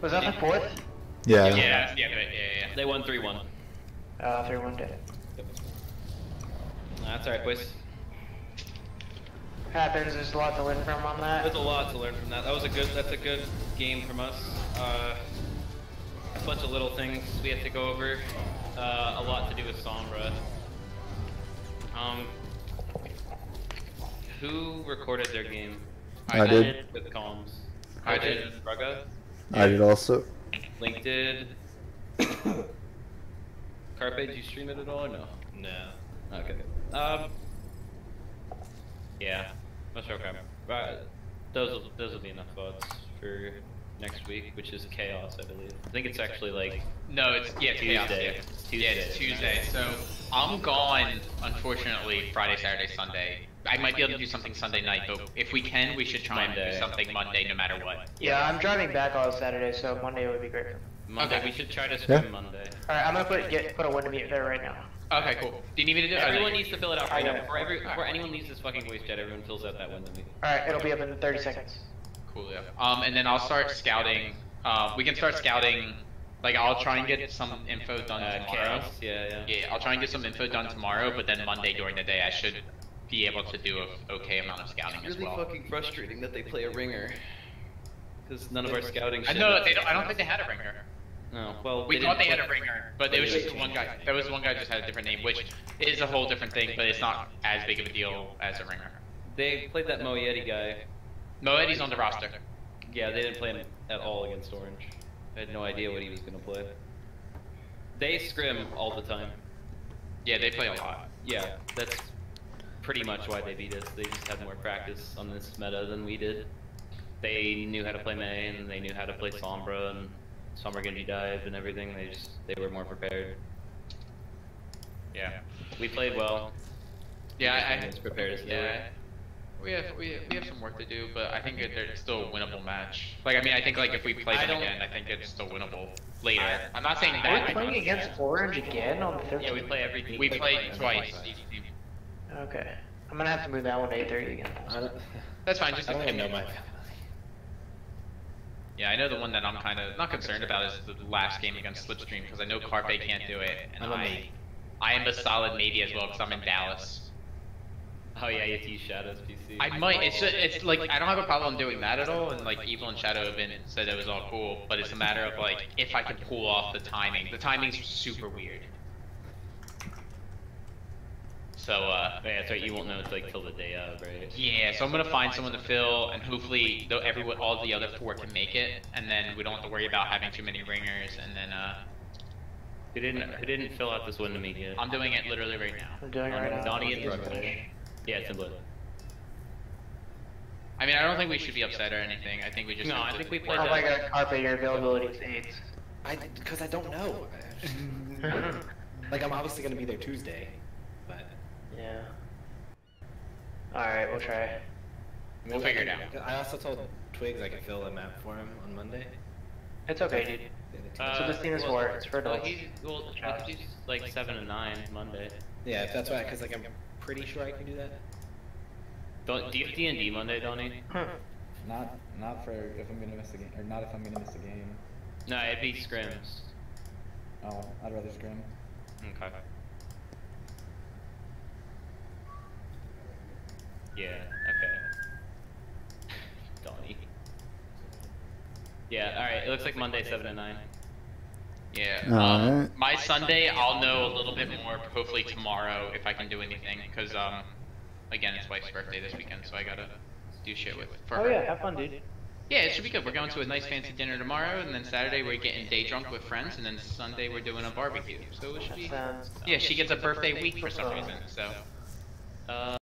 E: was that the fourth?
F: Yeah.
C: Yeah, yeah, but, yeah, yeah.
A: They won 3 1.
E: Uh, three one day.
A: That's alright, boys.
E: Happens. There's a lot to learn from on that.
A: There's a lot to learn from that. That was a good. That's a good game from us. Uh, a bunch of little things we had to go over. Uh, a lot to do with Sombra. Um, who recorded their game?
F: I did.
A: With comms.
C: I did.
A: Braga.
F: I did also.
A: Link did. Carpe, did you stream it at all or no? No. Okay. Um. Yeah. That's okay. Right. Those will, those will be enough votes for next week, which is chaos, I believe. I think it's actually like
C: No, it's yeah, it's chaos,
A: Tuesday.
C: yeah.
A: It's
C: Yeah, it's
A: Tuesday.
C: Tuesday. So I'm gone, unfortunately, Friday, Saturday, Sunday. I might be able to do something Sunday night, but if we can, we should try and do something Monday, no matter what.
E: Yeah, I'm driving back all Saturday, so Monday would be great.
A: Monday.
C: Okay.
A: We should try to stream
F: Yeah.
A: Monday.
E: All right, I'm gonna put get put a window mute there right now.
C: Okay, cool. Do you need me to do it?
A: Everyone needs to fill it out right
E: I
A: now. Before, every, before anyone leaves this fucking voice chat, everyone fills out that window.
E: All right, it'll be up in 30 seconds.
C: Cool, yeah. Um, and then I'll start scouting. Um, we can start scouting. Like, I'll try and get some info done
A: Uh,
C: tomorrow.
A: Yeah, yeah.
C: Yeah, I'll try and get some info done tomorrow, but then Monday during the day, I should be able to do a okay amount of scouting as well.
A: Really fucking frustrating that they play a ringer. Because none of our scouting.
C: I
A: shit-
C: know they don't. I don't think they had a ringer.
A: No. Well,
C: We
A: they
C: thought they had a ringer, but it was just one guy. There was one guy just had a different name, which is a whole different thing, but it's not as big of a deal as a ringer.
A: They played that Mo Yeti guy.
C: Moedi's on the roster.
A: Yeah, they didn't play him at all against Orange. I had no idea what he was gonna play. They scrim all the time.
C: Yeah, they play a lot.
A: Yeah, that's pretty much why they beat us. They just had more practice on this meta than we did. They knew how to play Mei and they knew how to play Sombra and Summer Genji dive and everything. They just they were more prepared.
C: Yeah.
A: We played well.
C: Yeah,
A: We just
C: I,
A: weren't as prepared as
C: yeah.
A: were.
C: We have we, we have some work to do, but I think it, it's still a winnable match. Like I mean, I think like if we play them
A: don't-
C: again, I think it's still winnable later. I'm not saying
E: Are
C: that.
E: we playing against Orange again on the 13th?
A: Yeah, we play every team.
C: We played twice each team.
E: Okay. I'm gonna have to move that one to 8:30 again.
C: That's fine. Just
D: I don't
C: hit
D: even know my.
C: Yeah, I know the one that I'm kind of not concerned about is the last game against Slipstream because I know Carpe can't do it, and
D: I'm a
C: I. I am a solid maybe as well because I'm in Dallas.
A: Oh yeah, you have to use Shadows PC.
C: I might. It's just, it's like I don't have a problem doing that at all, and like Evil and Shadow have been said it was all cool, but it's a matter of like if I can pull off the timing. The timing's super weird. So uh,
A: yeah, that's right. You won't know it's like till the day of, right?
C: yeah, so I'm gonna find someone to fill, and hopefully though everyone, all the other four can make it, and then we don't have to worry about having too many ringers, and then uh,
A: Who didn't Who didn't fill out this one to me yet?
C: I'm doing it literally right now.
E: I'm doing it right now.
A: Donnie and Brooklyn. Yeah, it's in blood.
C: I mean, I don't think we should be upset or anything. I think we just
A: No,
C: have
A: I think we
C: work
A: played
E: Oh
C: it
E: my
C: out.
E: god, Carpe, your availability is 8.
D: I because I don't know. like I'm obviously gonna be there Tuesday, but
E: yeah. Alright, we'll try.
D: I mean,
C: We'll
D: I
C: figure it
D: out. I also told Twigs I could fill the map for him on Monday.
E: It's okay, dude. So this team is uh,
A: well,
E: war, it's for
A: well,
E: adults.
A: well, we could do like seven and nine Monday.
D: Yeah, if that's why, because like I'm pretty sure I can do that.
A: Don't, do you have D and D Monday, Donnie?
G: Not not for if I'm gonna miss a game, or not if I'm gonna miss a game.
A: No, it'd be scrims.
G: Oh, I'd rather scrim.
A: Okay. Yeah. Okay. Donnie. Yeah. All right. It looks like Monday, seven and nine.
C: Yeah.
F: Alright.
C: Um, my Sunday, I'll know a little bit more. Hopefully tomorrow, if I can do anything, because um, again, it's wife's birthday this weekend, so I gotta do shit with for
E: Oh
C: her.
E: yeah, have fun, dude.
C: Yeah, it should be good. We're going to a nice fancy dinner tomorrow, and then Saturday we're getting day drunk with friends, and then Sunday we're doing a barbecue. So it should be.
E: sounds...
C: Yeah, she gets a birthday week for some reason. So.
A: Uh.